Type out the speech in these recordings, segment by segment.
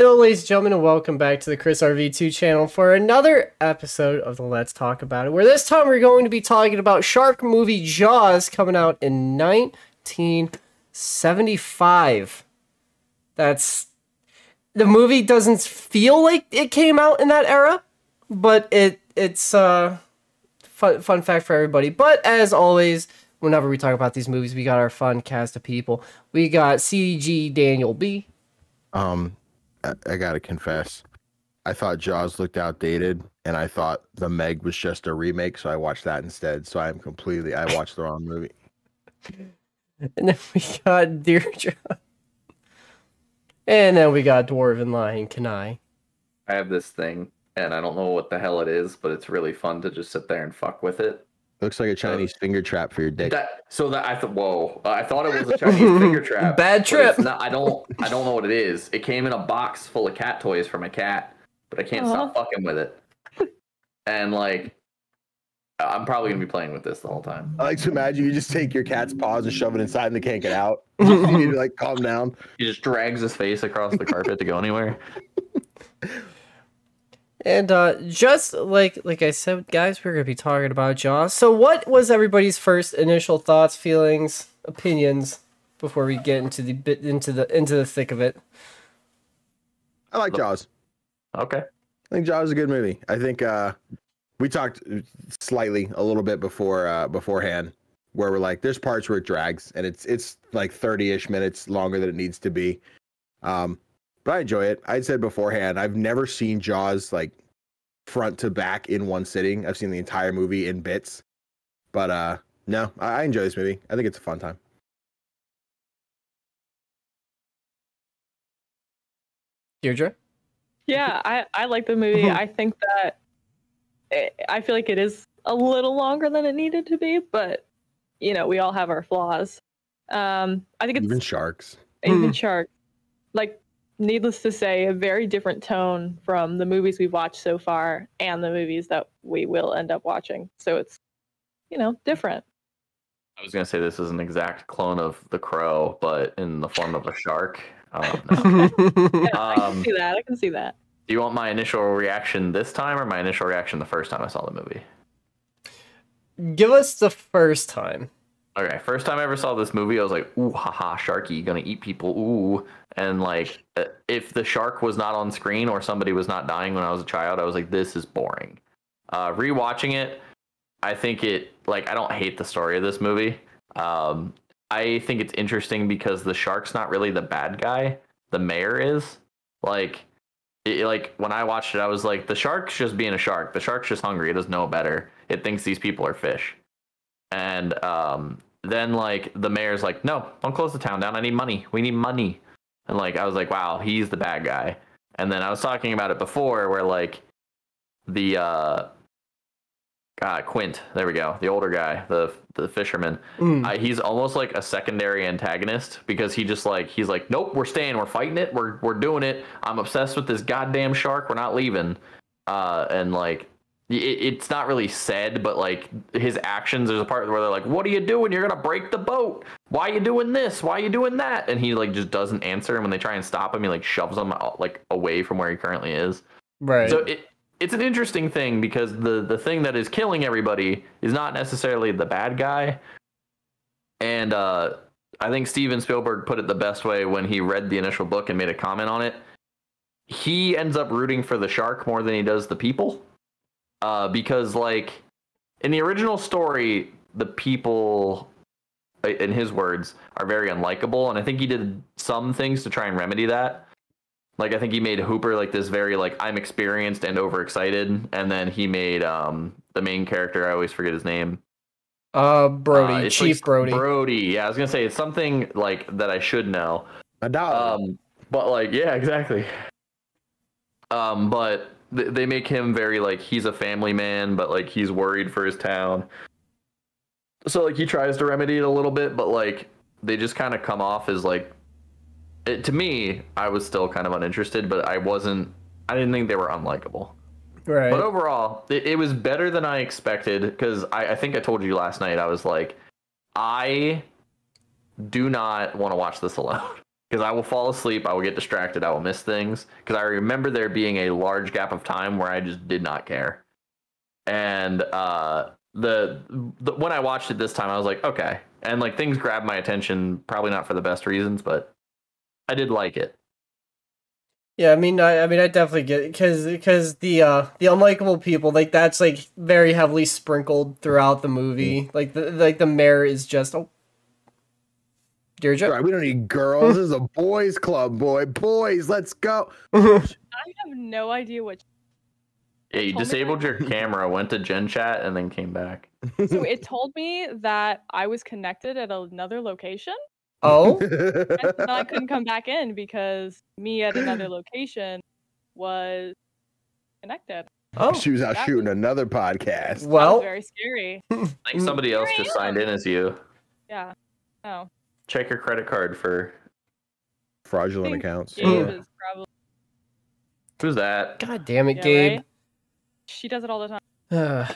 Hello, ladies and gentlemen, and welcome back to the Chris RV2 channel for another episode of the Let's Talk About It, where this time we're going to be talking about shark movie Jaws coming out in 1975. That's. The movie doesn't feel like it came out in that era, but it it's uh fun, fun fact for everybody. But as always, whenever we talk about these movies, we got our fun cast of people. We got CG Danny B. Um, I, I gotta confess, I thought Jaws looked outdated, and I thought The Meg was just a remake, so I watched that instead. So I'm completely I watched the wrong movie. And then we got Deirdre. And then we got Dwarven Lion Kanai. I have this thing, and I don't know what the hell it is, but it's really fun to just sit there and fuck with it. Looks like a Chinese finger trap for your dick. That so that I thought, whoa, I thought it was a Chinese finger trap. Bad trip. it's not- I don't, I don't know what it is. It came in a box full of cat toys for my cat, but I can't stop fucking with it. And like, I'm probably gonna be playing with this the whole time. I like to imagine you just take your cat's paws and shove it inside, and they can't get out. you need to like calm down. He just drags his face across the carpet to go anywhere. And uh, just like like I said, guys, we're gonna be talking about Jaws. So, what was everybody's first initial thoughts, feelings, opinions before we get into the bit into the into the thick of it? I like Jaws. Okay. I think Jaws is a good movie. I think uh, we talked slightly a little bit before uh, beforehand, where we're like, there's parts where it drags, and it's it's like 30-ish minutes longer than it needs to be. Um, but I enjoy it. I said beforehand, I've never seen Jaws like front to back in one sitting. I've seen the entire movie in bits. But uh, no, I, I enjoy this movie. I think it's a fun time. Deirdre. Yeah, I, I like the movie. I think that it, I feel like it is a little longer than it needed to be, but you know, we all have our flaws. Um, I think it's Even sharks. even Hmm. shark. Like, needless to say, a very different tone from the movies we've watched so far and the movies that we will end up watching. So it's, you know, different. I was gonna say this is an exact clone of The Crow, but in the form of a shark. Um, no. Yeah, I can Um, see that. I can see that. Do you want my initial reaction this time or my initial reaction the first time I saw the movie? Give us the first time. Okay, first time I ever saw this movie, I was like, "Ooh, haha, Sharky, gonna eat people." Ooh, and like, uh, if the shark was not on screen or somebody was not dying when I was a child, I was like, "This is boring." Uh, rewatching it, I think it like I don't hate the story of this movie. Um, I think it's interesting because the shark's not really the bad guy. The mayor is. Like, it, like when I watched it, I was like, the shark's just being a shark. The shark's just hungry. It doesn't know better. It thinks these people are fish. And um, then like the mayor's like, no, don't close the town down. I need money. We need money. And like I was like, wow, he's the bad guy. And then I was talking about it before, where like the uh, uh Quint, there we go, the older guy, the the fisherman. Mm. Uh, he's almost like a secondary antagonist because he just like he's like, nope, we're staying, we're fighting it, we're we're doing it. I'm obsessed with this goddamn shark. We're not leaving. Uh, and like it's not really said, but like his actions. There's a part where they're like, "What are you doing? You're gonna break the boat. Why are you doing this? Why are you doing that?" And he like just doesn't answer. And when they try and stop him, he like shoves them out, like away from where he currently is. Right. So it it's an interesting thing because the the thing that is killing everybody is not necessarily the bad guy. And uh, I think Steven Spielberg put it the best way when he read the initial book and made a comment on it. He ends up rooting for the shark more than he does the people, uh, because like in the original story, the people, in his words, are very unlikable, and I think he did some things to try and remedy that. Like I think he made Hooper like this very like I'm experienced and overexcited, and then he made um the main character I always forget his name. uh, Brody, Uh, Chief like Brody. Brody. Yeah, I was gonna say it's something like that I should know. A dog. Um, but like yeah, exactly. Um, but th- they make him very like he's a family man, but like he's worried for his town. So like he tries to remedy it a little bit, but like they just kind of come off as like it, to me, I was still kind of uninterested, but I wasn't. I didn't think they were unlikable. right. But overall, it, it was better than I expected because I, I think I told you last night. I was like, I do not want to watch this alone. because I will fall asleep, I will get distracted, I will miss things. Because I remember there being a large gap of time where I just did not care. And uh, the, the when I watched it this time, I was like, okay, and like things grabbed my attention, probably not for the best reasons, but I did like it. Yeah, I mean, I, I mean, I definitely get because because the uh the unlikable people like that's like very heavily sprinkled throughout the movie. Like the like the mayor is just Deirdre. Right, we don't need girls. this is a boys' club, boy. Boys, let's go. I have no idea what. Yeah, you disabled your camera, went to Gen Chat, and then came back. So it told me that I was connected at another location, Oh, and I couldn't come back in because me at another location was connected. oh. she was out That shooting another podcast. That was Well, very scary. I think somebody else just signed in as you. Yeah. Oh, Check your credit card for Fraudulent accounts. Gabe Yeah. is probably. who's that? God damn it, Yeah, Gabe. right? She does it all the time. Uh,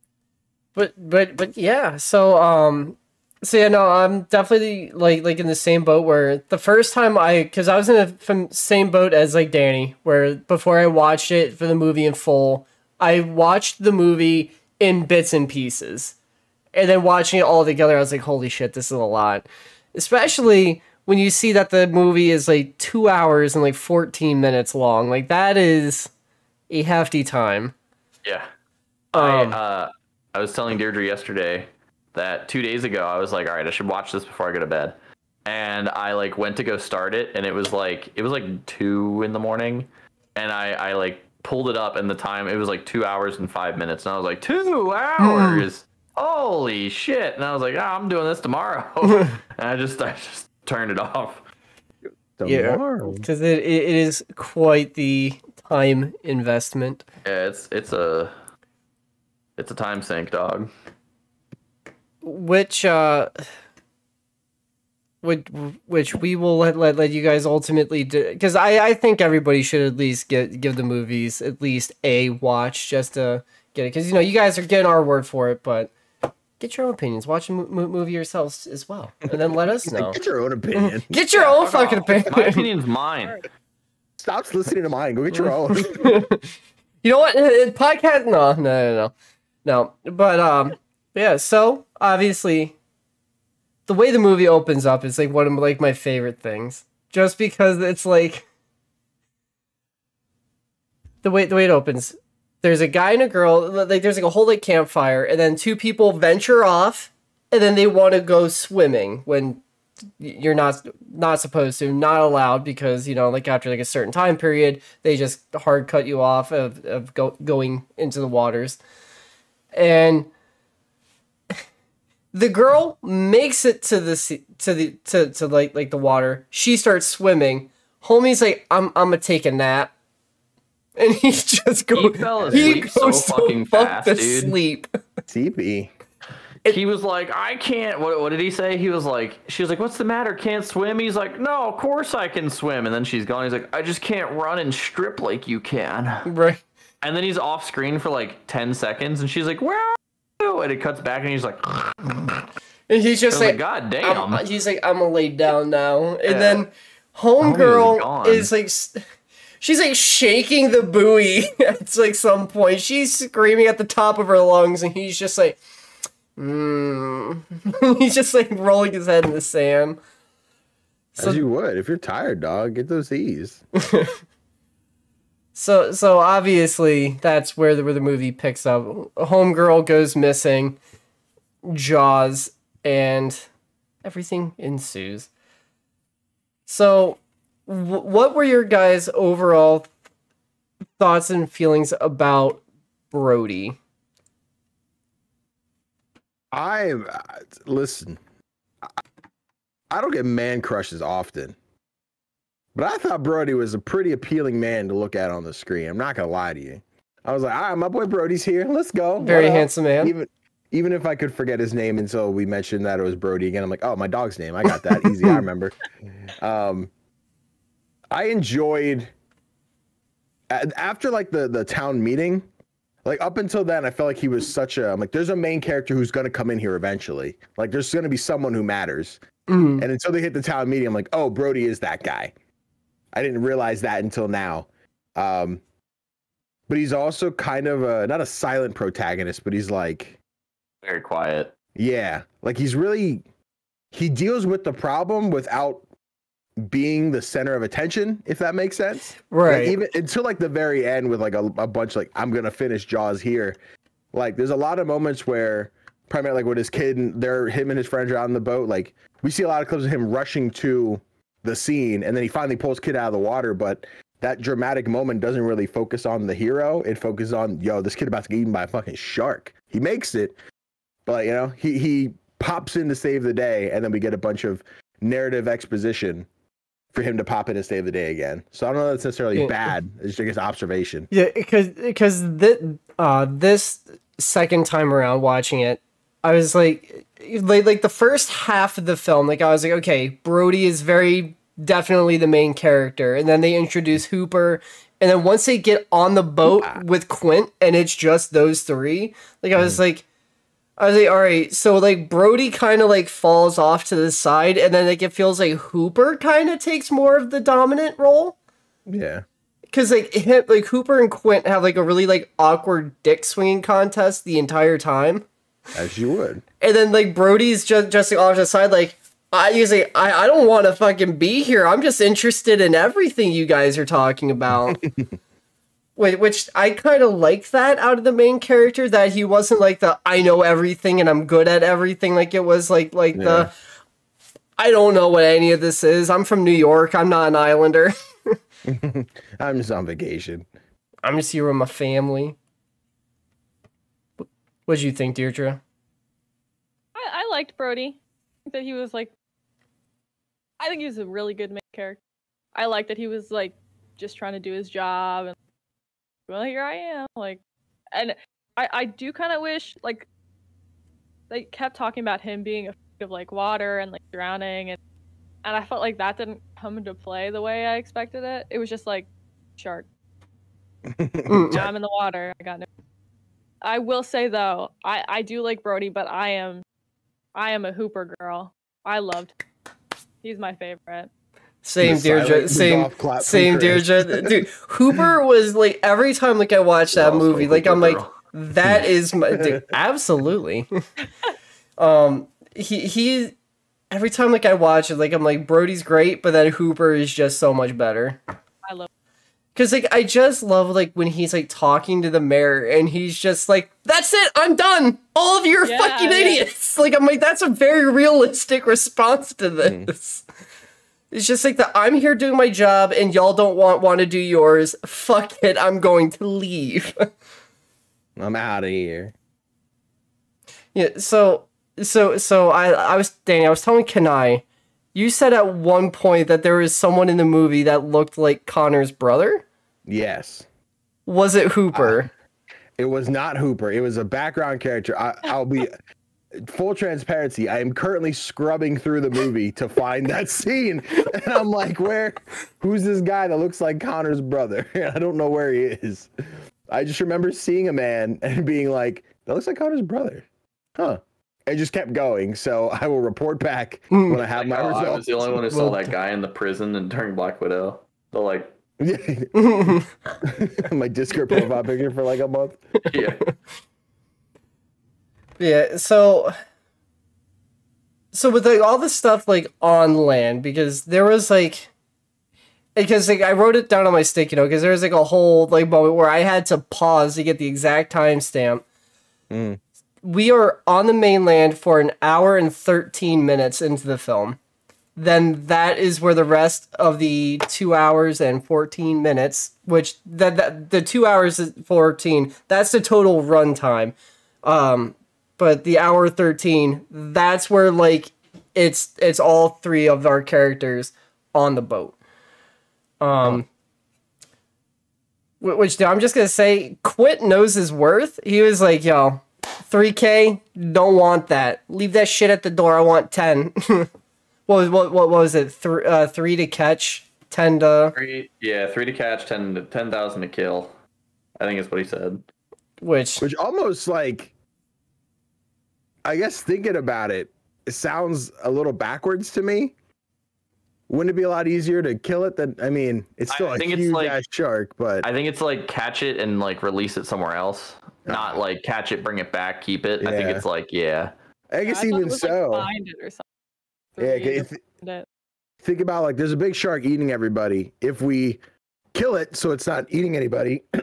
but but but yeah so um so yeah no i'm definitely like like in the same boat where the first time i because i was in the fam- same boat as like danny where before i watched it for the movie in full i watched the movie in bits and pieces and then watching it all together i was like holy shit this is a lot especially when you see that the movie is like two hours and like 14 minutes long. Like that is a hefty time. Yeah. Um, I uh, I was telling Deirdre yesterday that two days ago I was like, all right, I should watch this before I go to bed, and I like went to go start it, and it was like it was like two in the morning, and I I like pulled it up, and the time it was like two hours and five minutes, and I was like two hours. Holy shit! And I was like, ah, I'm doing this tomorrow, and I just I just turned it off. Yeah. Tomorrow. because it, it, it is quite the time investment. Yeah, it's it's a it's a time sink, dog. which uh which, which we will let, let, let you guys ultimately do because I, I think everybody should at least get give the movies at least a watch just to get it because you know you guys are getting our word for it but get your own opinions watch a mo- mo- movie yourselves as well and then let us know Get your own opinion. get your own fucking opinion. My opinion opinion's mine. Stop listening to mine. Go get your own. you know what Uh, podcast no no no no no but um yeah so obviously the way the movie opens up is like one of like my favorite things just because it's like the way the way it opens there's a guy and a girl like there's like a whole like campfire and then two people venture off and then they want to go swimming when you're not not supposed to not allowed because you know like after like a certain time period they just hard cut you off of, of go, going into the waters. And the girl makes it to the sea, to the to, to like like the water. She starts swimming. Homie's like i'm i'm gonna take a nap and he just goes fell he asleep so fucking fuck fast, to dude. sleep CP. he was like, I can't. What, what did he say? He was like, she was like, what's the matter? Can't swim? He's like, no, of course I can swim. And then she's gone. He's like, I just can't run and strip like you can. right And then he's off screen for like 10 seconds. And she's like, where are you? And it cuts back and he's like, and he's just like, like God damn. I'm, he's like, I'm gonna lay down now. And Yeah. then homegirl gone. is like, s- she's like shaking the buoy at like some point. She's screaming at the top of her lungs, and he's just like, mm. he's just like rolling his head in the sand. So- As you would. If you're tired, dog, get those E's. So, so obviously that's where the where the movie picks up. Homegirl goes missing, Jaws, and everything ensues. So, what were your guys' overall thoughts and feelings about Brody? I'm uh, listen. I, I don't get man crushes often, but I thought Brody was a pretty appealing man to look at on the screen. I'm not gonna lie to you. I was like, all right, my boy Brody's here. Let's go. What Very up?" handsome man. Even even if I could forget his name until we mentioned that it was Brody again, I'm like, oh, my dog's name. I got that easy. I remember. Um, I enjoyed after like the the town meeting. Like up until then, I felt like he was such a. I'm like, there's a main character who's gonna come in here eventually. Like, there's gonna be someone who matters. Mm. And until they hit the town meeting, I'm like, oh, Brody is that guy. I didn't realize that until now. Um, but he's also kind of a not a silent protagonist, but he's like, Very quiet. yeah, like he's really he deals with the problem without being the center of attention, if that makes sense. Like, Right. even until like the very end with like a, a bunch like I'm gonna finish Jaws here. Like there's a lot of moments where primarily like with his kid and they're him and his friends are out on the boat. Like we see a lot of clips of him rushing to the scene and then he finally pulls kid out of the water, but that dramatic moment doesn't really focus on the hero. It focuses on yo, this kid about to get eaten by a fucking shark. He makes it, but you know, he he pops in to save the day, and then we get a bunch of narrative exposition for him to pop in and save the day again. So I don't know that's necessarily Yeah. bad. It's just observation. Yeah, because because this uh this second time around watching it, I was like, like like the first half of the film, like I was like, okay, Brody is very definitely the main character, and then they introduce Hooper, and then once they get on the boat with Quint, and it's just those three, like I was like. I was like, all right, so like Brody kind of like falls off to the side, and then like it feels like Hooper kind of takes more of the dominant role Yeah. because like him, like Hooper and Quint have like a really like awkward dick swinging contest the entire time, As you would. and then like Brody's just just like, off to the side like. I usually I, I don't want to fucking be here. I'm just interested in everything you guys are talking about. Wait, which I kind of like that out of the main character that he wasn't like the I know everything and I'm good at everything like it was like like Yeah. the I don't know what any of this is. I'm from New York. I'm not an islander. I'm just on vacation. I'm just here with my family. What did you think, Deirdre? I, I liked Brody. I that he was like, I think he was a really good main character. I liked that he was like just trying to do his job and well, here I am. Like, and I I do kind of wish like they kept talking about him being afraid of like water and like drowning and and I felt like that didn't come into play the way I expected it. It was just like shark. I'm in the water. I got no. I will say though, I I do like Brody, but I am, I am a Hooper girl. I loved. He's my favorite. Same, The Deirdre. Same, golf clap from same, Chris. Deirdre. Dude, Hooper was like every time like I watched that movie, like I'm like, that is my dude, absolutely. um, he he. Every time like I watch it, like I'm like Brody's great, but then Hooper is just so much better. I love. Cause like I just love like when he's like talking to the mayor and he's just like, "That's it, I'm done. All of you are Yeah, fucking yeah. idiots." Like I'm like, that's a very realistic response to Hmm. this. It's just like that. I'm here doing my job and y'all don't want want to do yours. Fuck it, I'm going to leave. I'm out of here. yeah. So so so I I was Danny. I was telling Kanai. You said at one point that there was someone in the movie that looked like Connor's brother. Yes. Was it Hooper? Uh, it was not Hooper. It was a background character. I, I'll be full transparency. I am currently scrubbing through the movie to find that scene, and I'm like, "Where? Who's this guy that looks like Connor's brother?" And I don't know where he is. I just remember seeing a man and being like, "That looks like Connor's brother." Huh? It just kept going. So I will report back hmm. when I have Like, my oh, I was results. the only one who saw Well- that guy in the prison and during Black Widow. So like, my Discord profile picture for like a month. yeah, Yeah, so so with like all the stuff like on land because there was like because like I wrote it down on my stick, you know, because there was like a whole like moment where I had to pause to get the exact timestamp. Mm. We are on the mainland for an hour and 13 minutes into the film. Then that is where the rest of the two hours and 14 minutes, which that, that the two hours and 14, that's the total runtime. Um, but the hour 13 that's where like it's it's all three of our characters on the boat. Um wh- which i'm just gonna say Quint knows his worth. He was like yo 3k don't want that. Leave that shit at the door. I want 10 what, was- what, what was it? Thr uh, three to catch 10 to three, yeah, three to catch, ten to ten thousand to kill. I think is what he said. which Which almost like, I guess thinking about it, it sounds a little backwards to me. Wouldn't it be a lot easier to kill it than I mean, it's still a think it's huge like- ass shark, but I think it's like catch it and like release it somewhere else. Uh-huh. Not like catch it, bring it back, keep it. I think it's like yeah. I guess I thought it even was, so. Like, find it or something. yeah, Three if, it. think about like there's a big shark eating everybody. If we kill it so it's not eating anybody,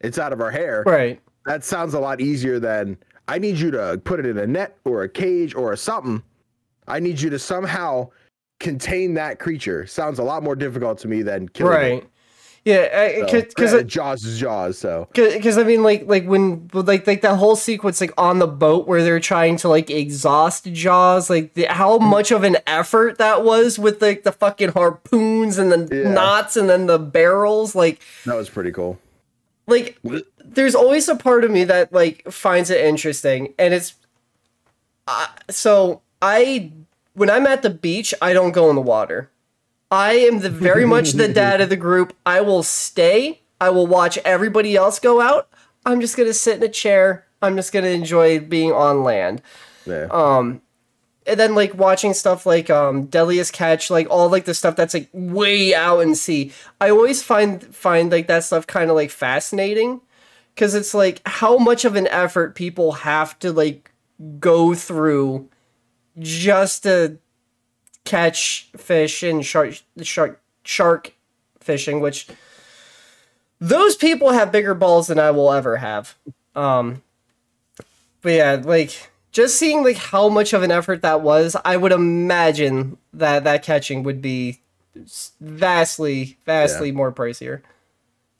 it's out of our hair. Right. That sounds a lot easier than I need you to put it in a net or a cage or a something. I need you to somehow contain that creature. Sounds a lot more difficult to me than killing Right. Yeah, because So, Jaws is Jaws, so because I mean like like when like like that whole sequence like on the boat where they're trying to like exhaust Jaws like the, how Mm. much of an effort that was with like the fucking harpoons and the Yeah. knots and then the barrels like that was pretty cool. Like there's always a part of me that like finds it interesting and it's uh, so i when i'm at the beach i don't go in the water. I am the very much the dad of the group. I will stay. I will watch everybody else go out. I'm just gonna sit in a chair. I'm just gonna enjoy being on land. Yeah. um and then like watching stuff like um Deadliest Catch, like all like the stuff that's like way out in sea. I always find find like that stuff kind of like fascinating because it's like how much of an effort people have to like go through just to catch fish and shark shark shark fishing, which those people have bigger balls than I will ever have. Um, but yeah, like just seeing like how much of an effort that was, I would imagine that that catching would be vastly, vastly more pricier.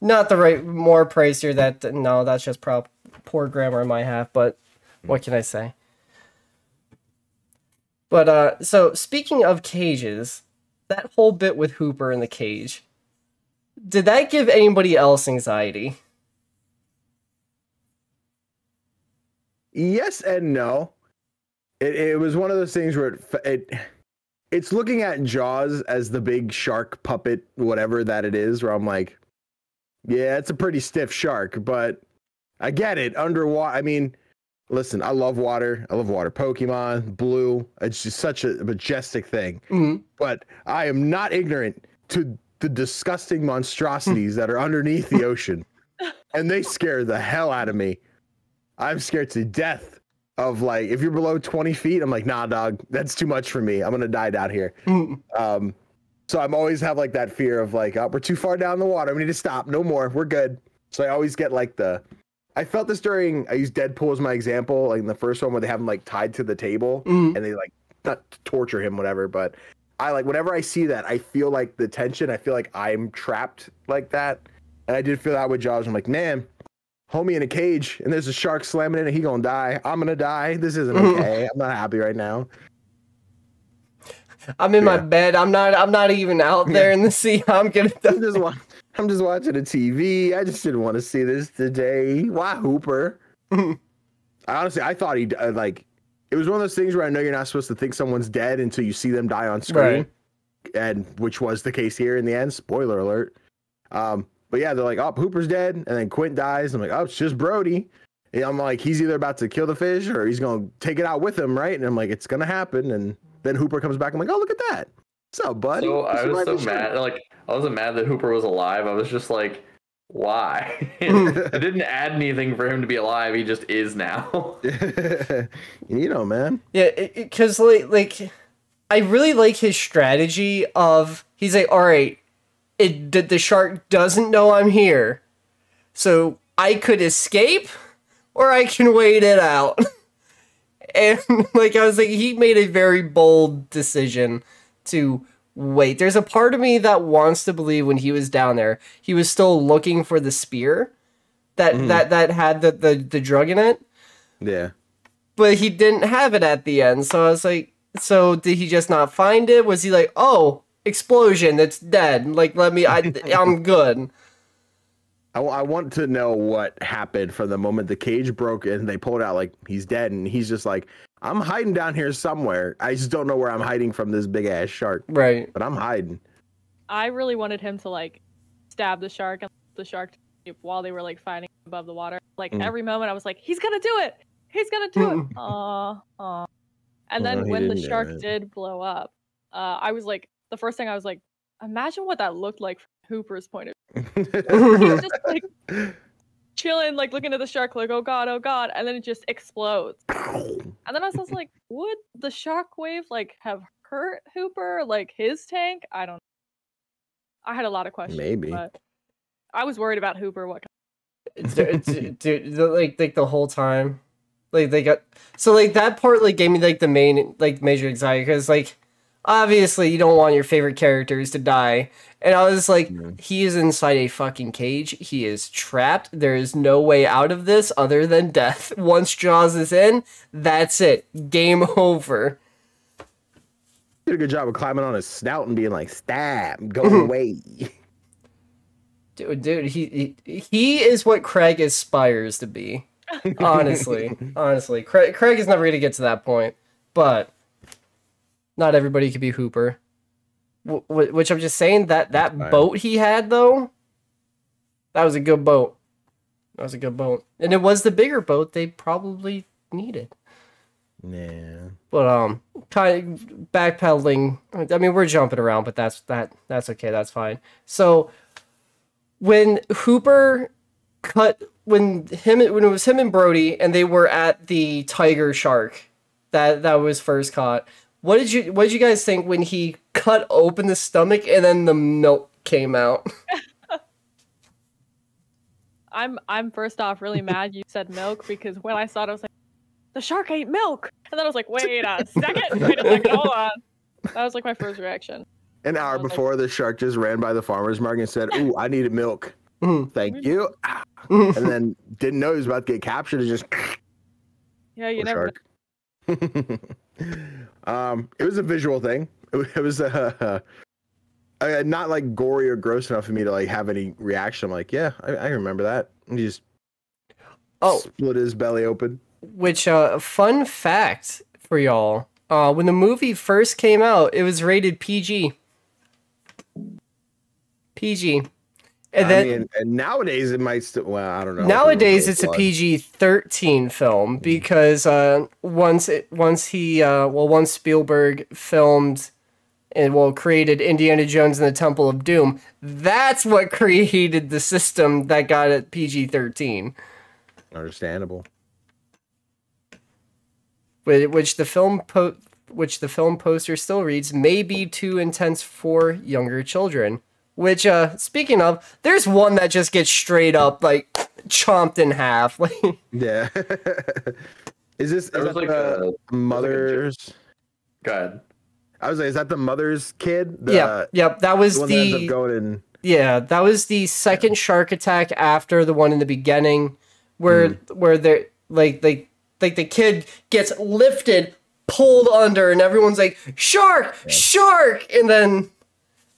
Not the right more pricier. That no, that's just prop poor grammar on my half. But what can I say? But uh, so speaking of cages, that whole bit with Hooper in the cage, did that give anybody else anxiety? Yes and no. It, it was one of those things where it, it it's looking at Jaws as the big shark puppet, whatever that it is, where I'm like, yeah, it's a pretty stiff shark, but I get it. Underwater, I mean, listen, I love water. I love water. Pokemon, Blue, it's just such a majestic thing. Mhm. But I am not ignorant to the disgusting monstrosities that are underneath the ocean, and they scare the hell out of me. I'm scared to death of like if you're below 20 feet, I'm like, nah, dog, that's too much for me. I'm gonna die down here. Mm. Um, so I'm always have like that fear of like, oh, we're too far down the water. We need to stop. No more. We're good. So I always get like the. I felt this during. I used Deadpool as my example, like in the first one where they have him like tied to the table Mhm. and they like not torture him, whatever. But I like whenever I see that, I feel like the tension. I feel like I'm trapped like that, and I did feel that with Jaws. I'm like, man, homie in a cage, and there's a shark slamming in it. He gonna die. I'm gonna die. This isn't Mhm. okay. I'm not happy right now. I'm in my bed. I'm not. I'm not even out there in the sea. I'm gonna. I'm just wa- I'm just watching a TV. I just didn't want to see this today. Why Hooper? I honestly, I thought he uh, like it was one of those things where I know you're not supposed to think someone's dead until you see them die on screen, Right. and which was the case here in the end. Spoiler alert. Um, but yeah, they're like, "Oh, Hooper's dead," and then Quint dies. I'm like, "Oh, it's just Brody." And I'm like, he's either about to kill the fish or he's gonna take it out with him, right? And I'm like, it's gonna happen. And then Hooper comes back. I'm like, oh, look at that. What's up, buddy? So I was so survived the shark." mad. Like I wasn't mad that Hooper was alive. I was just like, why? it didn't add anything for him to be alive. He just is now. you know, man. Yeah, because like like I really like his strategy of he's like, all right, it the, the shark doesn't know I'm here, so I could escape or I can wait it out. and like I was like, he made a very bold decision to wait. There's a part of me that wants to believe when he was down there, he was still looking for the spear that mm. that that had the, the the drug in it Yeah. but he didn't have it at the end. So I was like, so did he just not find it? Was he like, oh, explosion, it's dead. Like, let me, I, I'm good. I, I want to know what happened from the moment the cage broke and they pulled out like he's dead and he's just like I'm hiding down here somewhere. I just don't know where I'm hiding from this big ass shark, Right. but I'm hiding. I really wanted him to like stab the shark and the shark while they were like fighting above the water. Like Mm. every moment, I was like, he's gonna do it. He's gonna do it. Aw, aw. And Well, then he when the shark did blow up, uh, I was like, the first thing I was like, imagine what that looked like from Hooper's point of view. He was just like chilling, like looking at the shark, like, oh god, oh god, and then it just explodes. And then I was just like, would the shark wave like have hurt Hooper, like his tank? I don't know. I had a lot of questions. Maybe. But I was worried about Hooper. What dude, dude, dude, like like the whole time like they got so like that part like gave me like the main like major anxiety because like obviously you don't want your favorite characters to die. And i was like Mhm. he is inside a fucking cage. He is trapped. There is no way out of this other than death. Once jaws is in that's it. Game over. Did a good job of climbing on his snout and being like, "Stab, go away." dude, dude he, he he is what craig aspires to be. Honestly honestly. Craig, craig is never going to get to that point but not everybody could be hooper. Wh- wh- which i'm just saying that that fine. boat he had though that was a good boat. That was a good boat. And it was the bigger boat they probably needed. Yeah. but um kind of backpedaling i mean we're jumping around but that's that that's okay that's fine. So when hooper cut when him when it was him and brody and they were at the tiger shark that that was first caught what did you what did you guys think when he cut open the stomach and then the milk came out I'm I'm first off really mad you said milk because when I saw it I was like, the shark ate milk, and then I was like, wait a second, wait a second, hold on. That was like my first reaction. An hour was like- before, the shark just ran by the farmer's market and said, "Ooh, I needed milk. Mhm. Thank you." Ah. Mhm. and then didn't know he was about to get captured. And just Yeah, you Poor never. Um, it was a visual thing. It, it was uh, uh, not like gory or gross enough for me to like have any reaction. I'm like, yeah, I, I remember that. And he just oh split his belly open. Which uh fun fact for y'all. Uh when the movie first came out, it was rated PG. PG. And I then mean, and nowadays it might still. Well, I don't know. nowadays it's a. PG-13 film because uh once it once he uh well once Spielberg filmed and well created Indiana Jones and the Temple of Doom, that's what created the system that got it PG-13. Understandable. whi- which the film po- which the film poster still reads may be too intense for younger children. Which, uh, speaking of, there's one that just gets straight up like chomped in half. Like, Yeah. is this is There that was like the a. mother's? Go ahead. I was like, is that the mother's kid? The, yeah, yep, that was the one that ends the up going in. yeah, that was the second shark attack after the one in the beginning, where Hmm. where they're like they like the kid gets lifted, pulled under, and everyone's like shark, shark, and then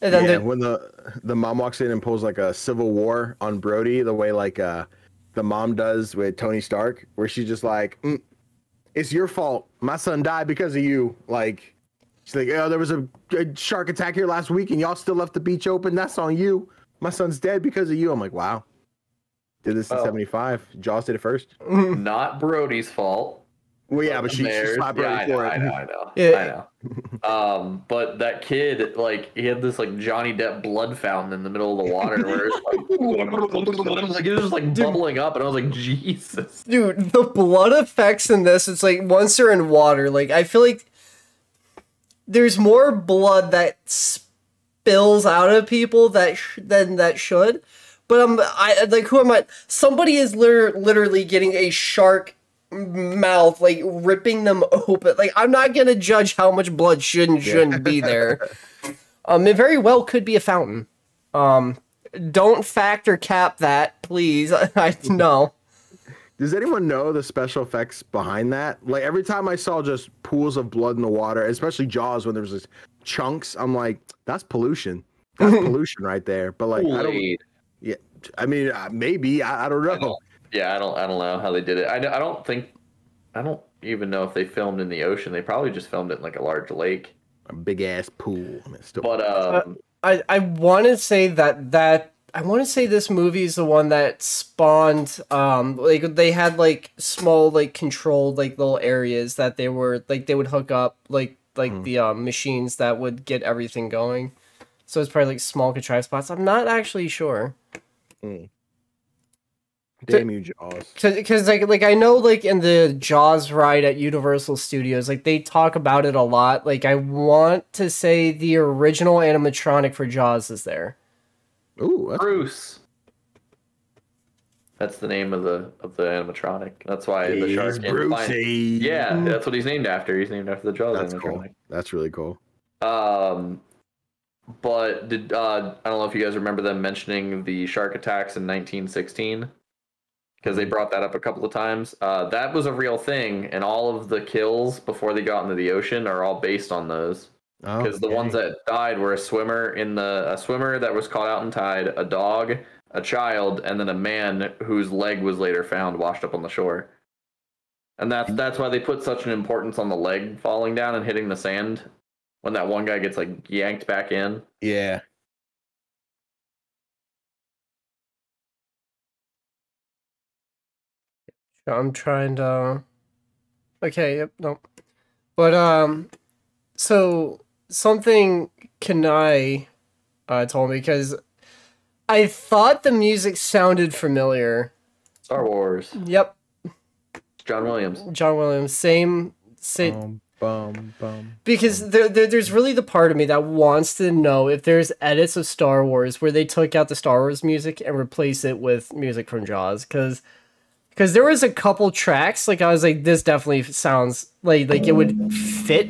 and then yeah, the, when the the mom walks in and pulls like a civil war on Brody, the way like uh the mom does with Tony Stark, where she's just like, "Mm, "It's your fault. My son died because of you." Like, she's like, "Oh, there was a, a shark attack here last week, and y'all still left the beach open. That's on you. My son's dead because of you." I'm like, "Wow." Did this in Oh. '75. Jaws did it first. Not Brody's fault. Well, yeah, but she, she Bears. slapped yeah, Brody I know, for I know, I know, Yeah. I know. Um, but that kid, like, he had this like Johnny Depp blood fountain in the middle of the water, where it's like, like it was just like bubbling up, and I was like, Jesus. Dude, the blood effects in this, it's like once they're in water, like I feel like there's more blood that spills out of people that sh- than that should. But I'm I like who am I? Somebody is liter- literally getting a shark mouth like ripping them open. Like I'm not gonna judge how much blood should and shouldn't be there. Um, it very well could be a fountain. Um, don't factor cap that, please. I know. Does anyone know the special effects behind that? Like every time I saw just pools of blood in the water, especially Jaws when there was this chunks, I'm like, that's pollution. That's pollution right there. But like, I don't. Yeah, I mean, uh, maybe I, I don't I know. Don't- Yeah, I don't, I don't know how they did it. I, don't- I don't think, I don't even know if they filmed in the ocean. They probably just filmed it in like a large lake. A big ass pool. I mean, still, But um, I, I want to say that that I want to say this movie is the one that spawned um like they had like small like controlled like little areas that they were like they would hook up like like Hmm. the um, machines that would get everything going. So it's probably like small contrived spots. I'm not actually sure. Damn you, Jaws. because like like I know like in the Jaws ride at Universal Studios, like they talk about it a lot. Like I want to say the original animatronic for Jaws is there. Ooh, that's Bruce. That's the name of the of the animatronic. That's why the shark. He's in Brucey. Yeah, that's what he's named after. He's named after the Jaws That's cool. animatronic. That's really cool. Um, but did uh, I don't know if you guys remember them mentioning the shark attacks in 1916 because they brought that up a couple of times. Uh, that was a real thing, and all of the kills before they got into the ocean are all based on those. Because the ones that died were a swimmer in the a swimmer that was caught out and tied, a dog, a child, and then a man whose leg was later found washed up on the shore. And that's that's why they put such an importance on the leg falling down and hitting the sand when that one guy gets like yanked back in. Yeah. I'm trying to. Okay. Yep. No. But um, so something Kanai uh told me because I thought the music sounded familiar. Star Wars. Yep. John Williams. John Williams. Same. Same. Bum, bum, bum. because there, there, there's really the part of me that wants to know if there's edits of Star Wars where they took out the Star Wars music and replaced it with music from Jaws because because there was a couple tracks like I was like this definitely sounds like like it would fit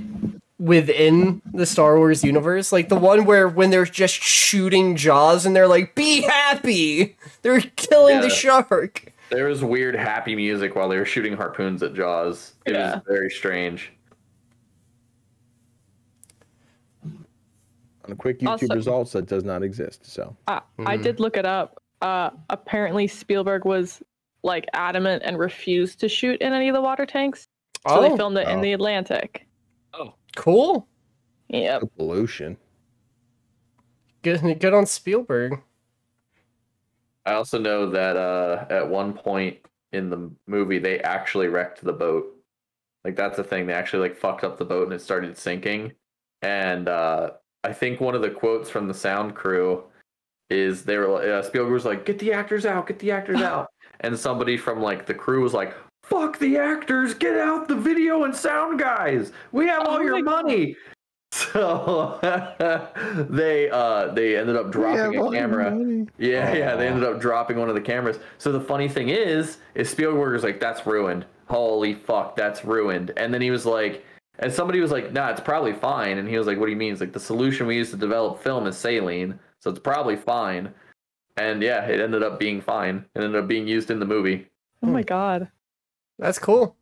within the Star Wars universe like the one where when they're just shooting Jaws and they're like be happy they're killing the shark There was weird happy music while they were shooting harpoons at Jaws. It Yeah. was very strange. On a quick YouTube Also- results, that does not exist. So Uh, I did look it up. Uh, apparently, Spielberg was like adamant and refused to shoot in any of the water tanks, so they Oh. filmed it in Oh. the Atlantic. Oh, cool Yeah. pollution. good good on Spielberg I also know that uh, at one point in the movie, they actually wrecked the boat. Like that's the thing. They actually like fucked up the boat and it started sinking. And uh, I think one of the quotes from the sound crew is they were uh, Spielberg was like, "Get the actors out! Get the actors out!" And somebody from like the crew was like, "Fuck the actors! Get out the video and sound guys! We have all Oh your my money." So they uh they ended up dropping a camera. Yeah, yeah, they ended up dropping one of the cameras. So the funny thing is, is Spielberg was like, "That's ruined. Holy fuck, that's ruined." And then he was like, and somebody was like, "Nah, it's probably fine." And he was like, "What do you mean?" It's like the solution we use to develop film is saline, so it's probably fine. And yeah, it ended up being fine. It ended up being used in the movie. Oh my god. that's cool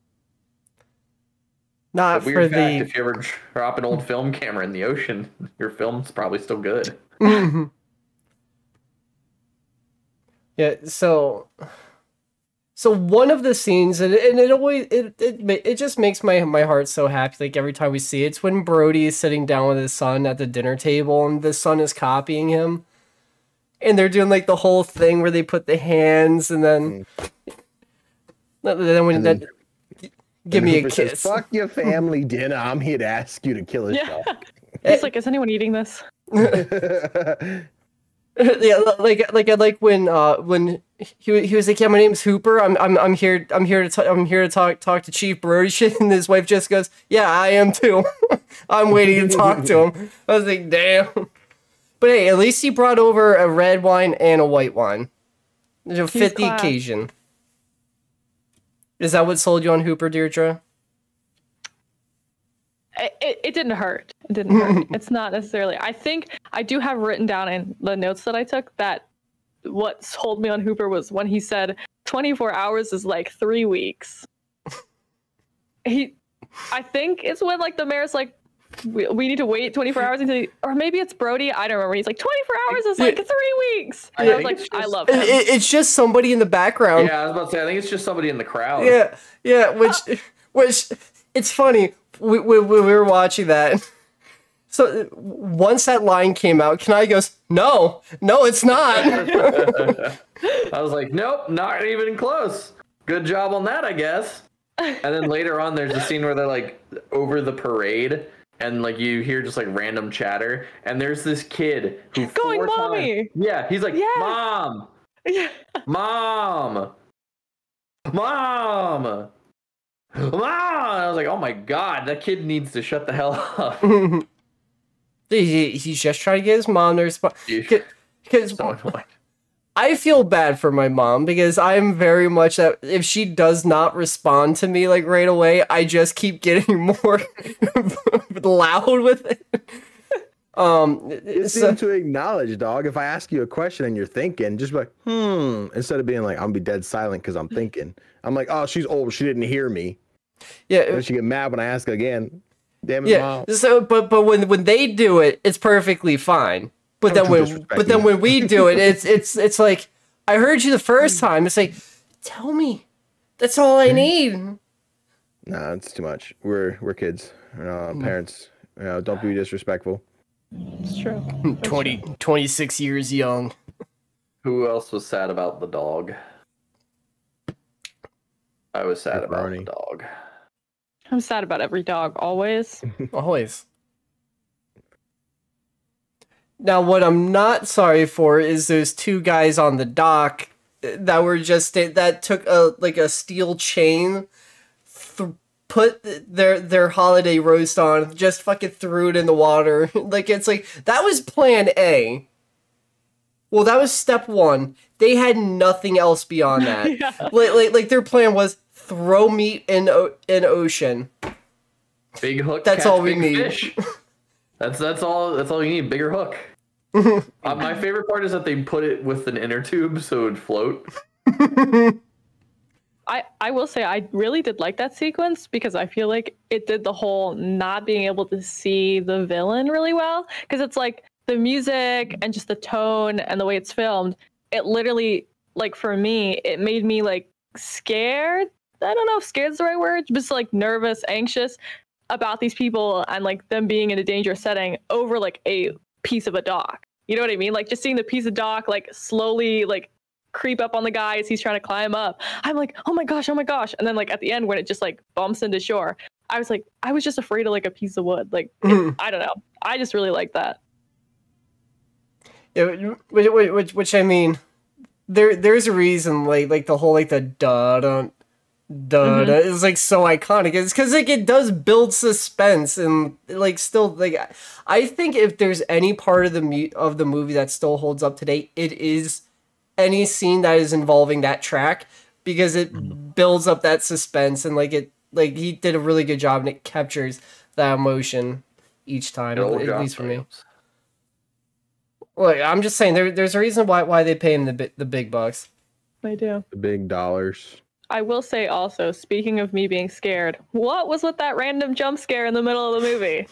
A not weird for fact: the if you ever drop an old film camera in the ocean, your film's probably still good. Mhm. yeah, so so one of the scenes and, and it always it, it it just makes my my heart so happy like every time we see it. It's when Brody is sitting down with his son at the dinner table and the son is copying him. And they're doing like the whole thing where they put the hands and then then when that then- give me a Hooper says, kiss. Fuck your family dinner. I'm here to ask you to kill a Yeah. shark. He's like, is anyone eating this? yeah, like like I like when uh when he he was like, yeah, my name's Hooper. I'm I'm I'm here I'm here to t- I'm here to talk talk to Chief Brody shit, and his wife just goes, yeah, I am too. I'm waiting to talk to him. I was like, damn. But hey, at least he brought over a red wine and a white wine to fit the occasion. Is that what sold you on Hooper, Deirdre? It, it, it didn't hurt. It didn't hurt. it's not necessarily. I think I do have written down in the notes that I took that what sold me on Hooper was when he said 24 hours is like three weeks. he, I think it's when like the mayor's like, we, we need to wait 24 hours until, he, or maybe it's Brody. I don't remember. He's like 24 hours is like Yeah. three weeks. I And I, was like, it's I love It, him. it- it's just somebody in the background. Yeah, I was about to say. I think it's just somebody in the crowd. Yeah, yeah. Which, uh, which, it's funny. We, we, we were watching that. So once that line came out, Kanai goes, "No, no, it's not." I was like, nope, not even close. Good job on that, I guess. And then later on, there's a scene where they're like over the parade, and like you hear just like random chatter, and there's this kid who Going, four times- yeah, he's like, Yeah. mom, Yeah. mom, mom, mom. And I was like, oh my god, that kid needs to shut the hell up. he, he's just trying to get his mom to respond. Because so annoying. I feel bad for my mom because I'm very much that if she does not respond to me like right away, I just keep getting more loud with it. Um, You so- seem to acknowledge, dog. If I ask you a question and you're thinking, just be like, hmm, instead of being like, I'm gonna be dead silent because I'm thinking. I'm like, oh, she's old. She didn't hear me. yeah, And she get mad when I ask again. Damn it, yeah. mom. So, but but when when they do it, it's perfectly fine. But then Don't when but then when we do it, it's it's it's like I heard you the first mm. time. It's like, tell me, that's all I mm. need. Nah, it's too much. We're we're kids. Uh, mm. parents, you know, don't be disrespectful. It's true. 20, 26 years young. Who else was sad about the dog? I was sad about the Pepperoni. dog. I'm sad about every dog always. Always. Now, what I'm not sorry for is those two guys on the dock that were just that took a like a steel chain, th- put their their holiday roast on, just fucking threw it in the water. like it's like that was Plan A. Well, that was step one. They had nothing else beyond that. Yeah. like, like, like their plan was throw meat in o- in ocean. Big hook. That's catch all we big need. Fish. That's that's all. That's all you need. Bigger hook. uh, my favorite part is that they put it with an inner tube so it would float. I, I will say I really did like that sequence because I feel like it did the whole not being able to see the villain really well because it's like the music and just the tone and the way it's filmed it literally like for me it made me like scared I don't know if scared is the right word just like nervous anxious about these people and like them being in a dangerous setting over like a piece of a dock you know what I mean like just seeing the piece of dock like slowly like creep up on the guy as he's trying to climb up. I'm like, oh my gosh, oh my gosh. And then like at the end when it just like bumps into shore, I was like, I was just afraid of like a piece of wood. Like it- hmm. I don't know. I just really like that. Yeah, which, which, which I mean, there there's a reason like like the whole like the da da da da is like so iconic. It's because like it does build suspense and like still like I- I think if there's any part of the mu- of the movie that still holds up today, it is any scene that is involving that track because it mm-hmm. builds up that suspense and like it like he did a really good job and it captures that emotion each time Good old at least for me. Williams. Look, I'm just saying there, there's a reason why why they pay him the bi- the big bucks. They do. The big dollars. I will say also, speaking of me being scared, what was with that random jump scare in the middle of the movie?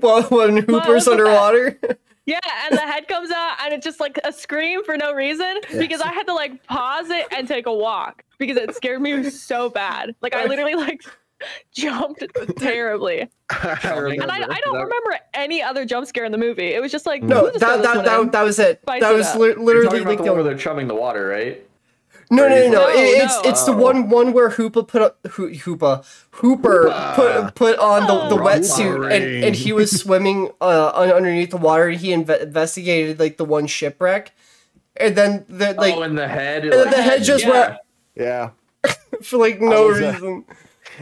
Well, when Hooper's what's with that? underwater, Yeah, and the head comes out and it's just like a scream for no reason because I had to like pause it and take a walk because it scared me so bad. Like I literally like jumped terribly. I And I, I don't That- remember any other jump scare in the movie. It was just like no, that that, that, that, was it. That was up. li- literally like the the one where they're chumming the water, right? No, no, no, no. No, it- it's no. it's the Oh. one one where Hoopa put up Ho- Hoopa Hooper put put on the, the wetsuit and, and he was swimming uh underneath the water and he inve- investigated like the one shipwreck, and then the like oh, in the head. and like- the head just yeah. went yeah. for like no was, uh, reason.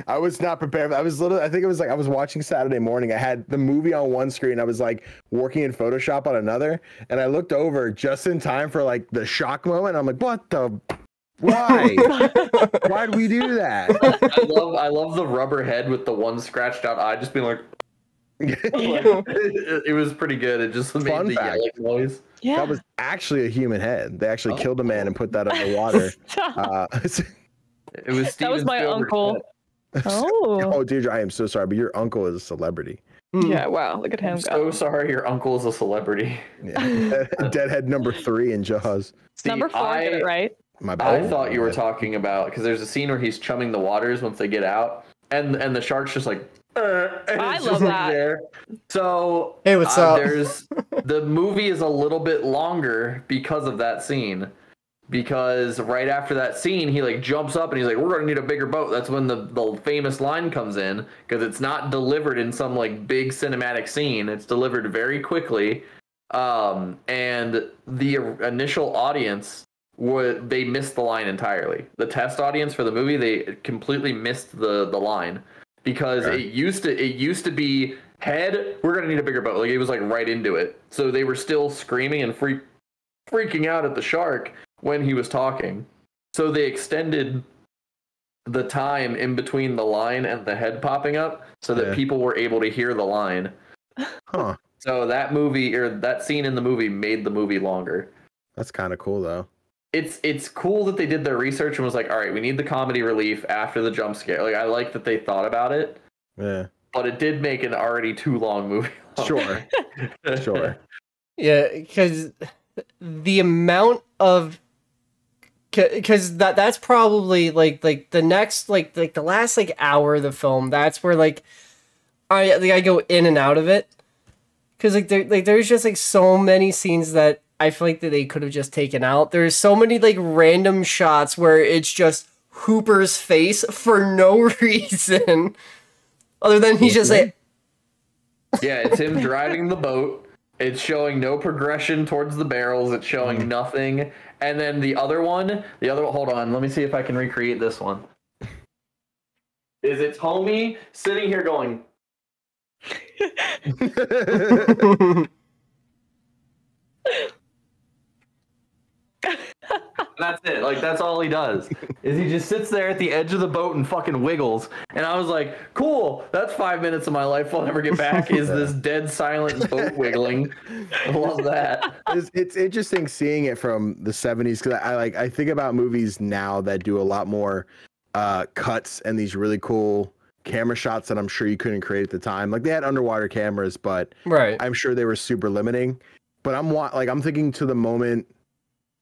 I was not prepared. I was literally, I think it was like I was watching Saturday morning. I had the movie on one screen. I was like working in Photoshop on another. And I looked over just in time for like the shock moment. I'm like, what the? Why? Why'd we do that? I love I love the rubber head with the one scratched out eye just being like, like, it, it was pretty good. It just made Fun the fact. yelling noise. Yeah. That was actually a human head. They actually Oh. killed a man and put that underwater. Uh, It was That was my Spielberg's uncle. head. oh. oh, Deirdre, I am so sorry, but your uncle is a celebrity. Yeah, wow. Look at him I'm go. so sorry your uncle is a celebrity. Yeah. Deadhead number three in Jaws. See, Number four, I, get it right. My I thought you were talking about because there's a scene where he's chumming the waters once they get out, and and the shark's just like Uh, and I love that. there. So Hey, what's uh, up? There's the movie is a little bit longer because of that scene. Because right after that scene, he like jumps up and he's like, "We're gonna need a bigger boat." That's when the the famous line comes in because it's not delivered in some like big cinematic scene. It's delivered very quickly, um, and the initial audience would they missed the line entirely. The test audience for the movie they completely missed the the line because Okay. it used to it used to be head we're gonna need a bigger boat like it was like right into it so they were still screaming and freak freaking out at the shark when he was talking so they extended the time in between the line and the head popping up so that Yeah. people were able to hear the line Huh. so that movie or that scene in the movie made the movie longer That's kind of cool though. It's it's cool that they did their research and was like all right we need the comedy relief after the jump scare like i like that they thought about it Yeah. but it did make an already too long movie Sure. Sure. Yeah, because the amount of because that that's probably like like the next like like the last like hour of the film. That's where like I like I go in and out of it because like there like there's just like so many scenes that I feel like that they could have just taken out. There's so many like random shots where it's just Hooper's face for no reason other than he's just like yeah it's him driving the boat. It's showing no progression towards the barrels. It's showing mm. nothing. And then the other one the other one, hold on. Let me see if i can recreate this one. Is it homie sitting here going That's it. Like that's all he does. Is he just sits there at the edge of the boat and fucking wiggles. And I was like, cool, that's five minutes of my life I'll never get back is this dead silent boat wiggling. I love that. it's, it's interesting seeing it from the 70s because I, I like I think about movies now that do a lot more uh, cuts and these really cool camera shots that I'm sure you couldn't create at the time. Like they had underwater cameras, but right. I'm sure they were super limiting. But I'm wa- like I'm thinking to the moment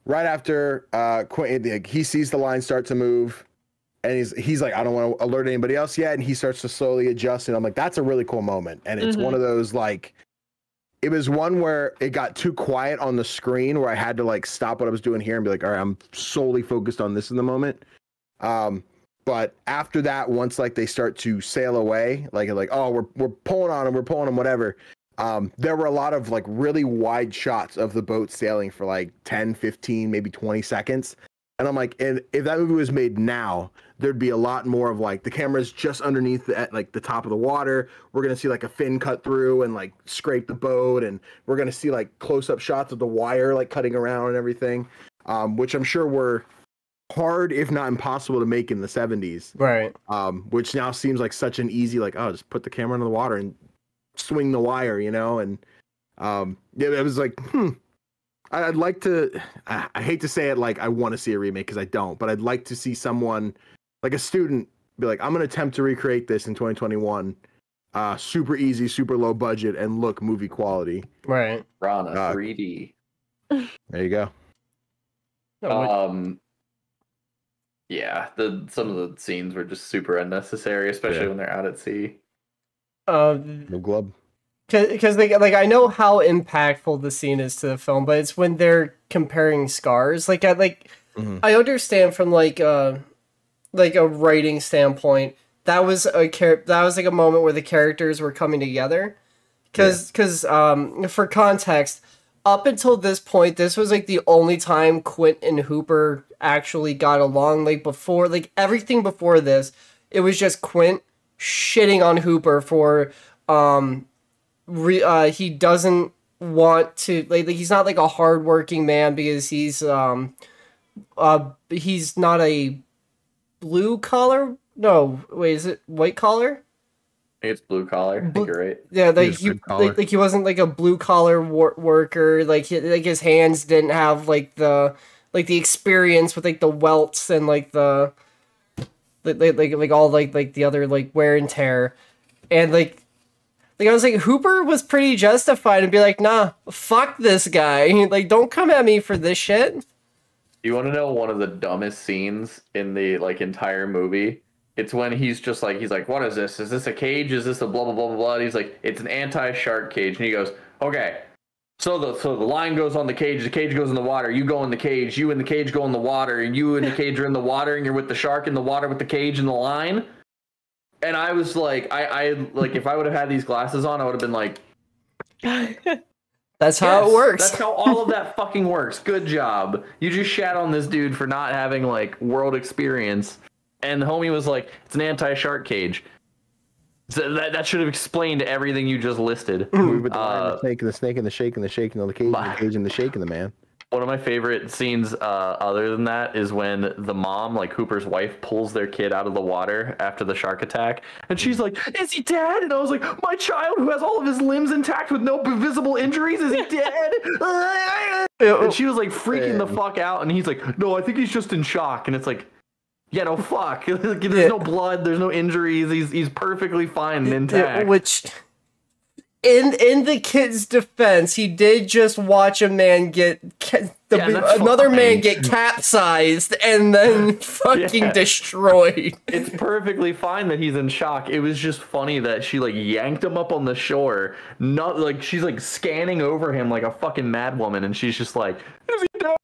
right after uh Quentin he sees the line start to move and he's he's like I don't want to alert anybody else yet. And he starts to slowly adjust and I'm like that's a really cool moment. And it's one of those like it was one where it got too quiet on the screen where I had to like stop what I was doing here and be like all right I'm solely focused on this in the moment. Um but after that once like they start to sail away like like oh we're we're pulling on them we're pulling them whatever um, there were a lot of like really wide shots of the boat sailing for like 10 15 maybe 20 seconds. And i'm like and if that movie was made now there'd be a lot more of like the camera's just underneath the, at like the top of the water. We're gonna see like a fin cut through and like scrape the boat and we're gonna see like close-up shots of the wire like cutting around and everything um, which i'm sure were hard if not impossible to make in the 70s Right. um, which now seems like such an easy like oh just put the camera into the water and swing the wire you know and um yeah it was like hmm I- i'd like to i, I hate to say it like i want to see a remake because i don't but i'd like to see someone like a student be like i'm going to attempt to recreate this in 2021 uh super easy super low budget and look movie quality Right. Rana Uh, 3D. there you go Um yeah, the some of the scenes were just super unnecessary, especially Yeah. when they're out at sea. Uh, no glove because they like I know how impactful the scene is to the film, but it's when they're comparing scars. Like I like Mhm. I understand from like uh like a writing standpoint that was a char- that was like a moment where the characters were coming together. Because because um for context, up until this point, this was like the only time Quint and Hooper actually got along. Like before, like everything before this, it was just Quint shitting on Hooper for um re- uh he doesn't want to like, like he's not like a hardworking man because he's um uh he's not a blue collar no wait is it white collar it's blue collar. I think you're right. yeah like was he like, like he wasn't like a blue collar wor- worker like he, like his hands didn't have like the like the experience with like the welts and like the like like like, all like like the other like wear and tear and like like I was like Hooper was pretty justified and be like nah fuck this guy like don't come at me for this shit You want to know one of the dumbest scenes in the like entire movie It's when he's just like he's like, what is this? Is this a cage? Is this a blah blah blah blah blah? He's like, it's an anti-shark cage, and he goes, okay. So the so the line goes on the cage, the cage goes in the water, you go in the cage, you and the cage go in the water, and you and the cage are in the water, and you're with the shark in the water with the cage and the line. And I was like, I, I like if I would have had these glasses on, I would have been like, That's how Yes, it works. That's how all of that fucking works. Good job. You just shat on this dude for not having like world experience. And the homie was like, it's an anti shark cage. So that, that should have explained everything you just listed. With the Uh, the snake, and the snake, and the shake, and the shake, and the cage, and the cage, and the shake, and the man. One of my favorite scenes, uh, other than that, is when the mom, like Hooper's wife, pulls their kid out of the water after the shark attack, and she's like, "Is he dead?" And I was like, "My child, who has all of his limbs intact with no visible injuries, is he dead?" and she was like freaking the fuck out, and he's like, "No, I think he's just in shock." And it's like, "Yeah, no, fuck. There's Yeah. no blood, there's no injuries. He's he's perfectly fine and Yeah, intact." which in in the kid's defense he did just watch a man get ca- the, Yeah, that's another man get capsized and then fucking Yeah. destroyed it's perfectly fine that he's in shock. It was just funny that she like yanked him up on the shore. Not like she's like scanning over him like a fucking mad woman, and she's just like, "Is he dead?"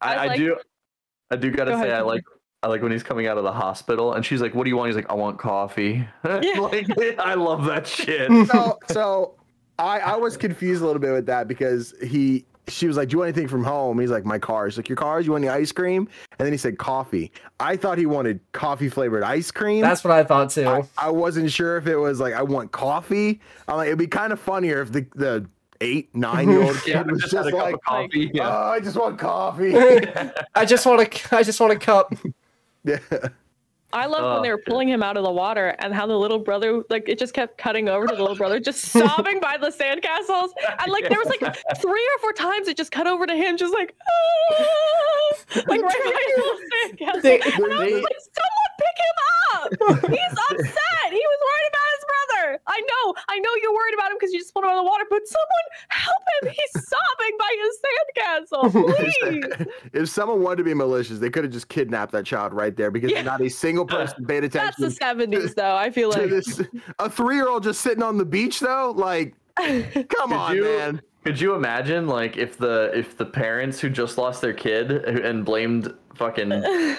I, I I, like- do, I do gotta Go say, ahead, I like, I like when he's coming out of the hospital, and she's like, "What do you want?" He's like, "I want coffee." Yeah. like, I love that shit. so so I I was confused a little bit with that because he she was like, "Do you want anything from home?" He's like, "My car." She's like, "Your cars? You want any ice cream?" And then he said, "Coffee." I thought he wanted coffee flavored ice cream. that's what i thought too I, I wasn't sure if it was like I want coffee. I'm like, it'd be kind of funnier if the the eight nine year old kid Yeah, was just, just, had a cup like, of coffee. "Oh, Yeah. I just want coffee." i just want a i just want a cup yeah. I love Oh, when they were pulling him out of the water and how the little brother, like, it just kept cutting over to the little brother, just sobbing by the sandcastles. And, like, there was like three or four times it just cut over to him, just like, "Ah," like, right by the little sandcastle. They- and I was they- like, someone pick him up. He's upset. He was worried about his brother. I know, I know you're worried about him because you just pulled him out of the water, but someone help him. He's sobbing by his sandcastle. Please. if someone wanted to be malicious, they could have just kidnapped that child right there because Yeah. not a single person paid attention. That's attention the 70s, though. I feel like. this. A three year old just sitting on the beach though, like, come on, you- man. Could you imagine like if the if the parents who just lost their kid and blamed fucking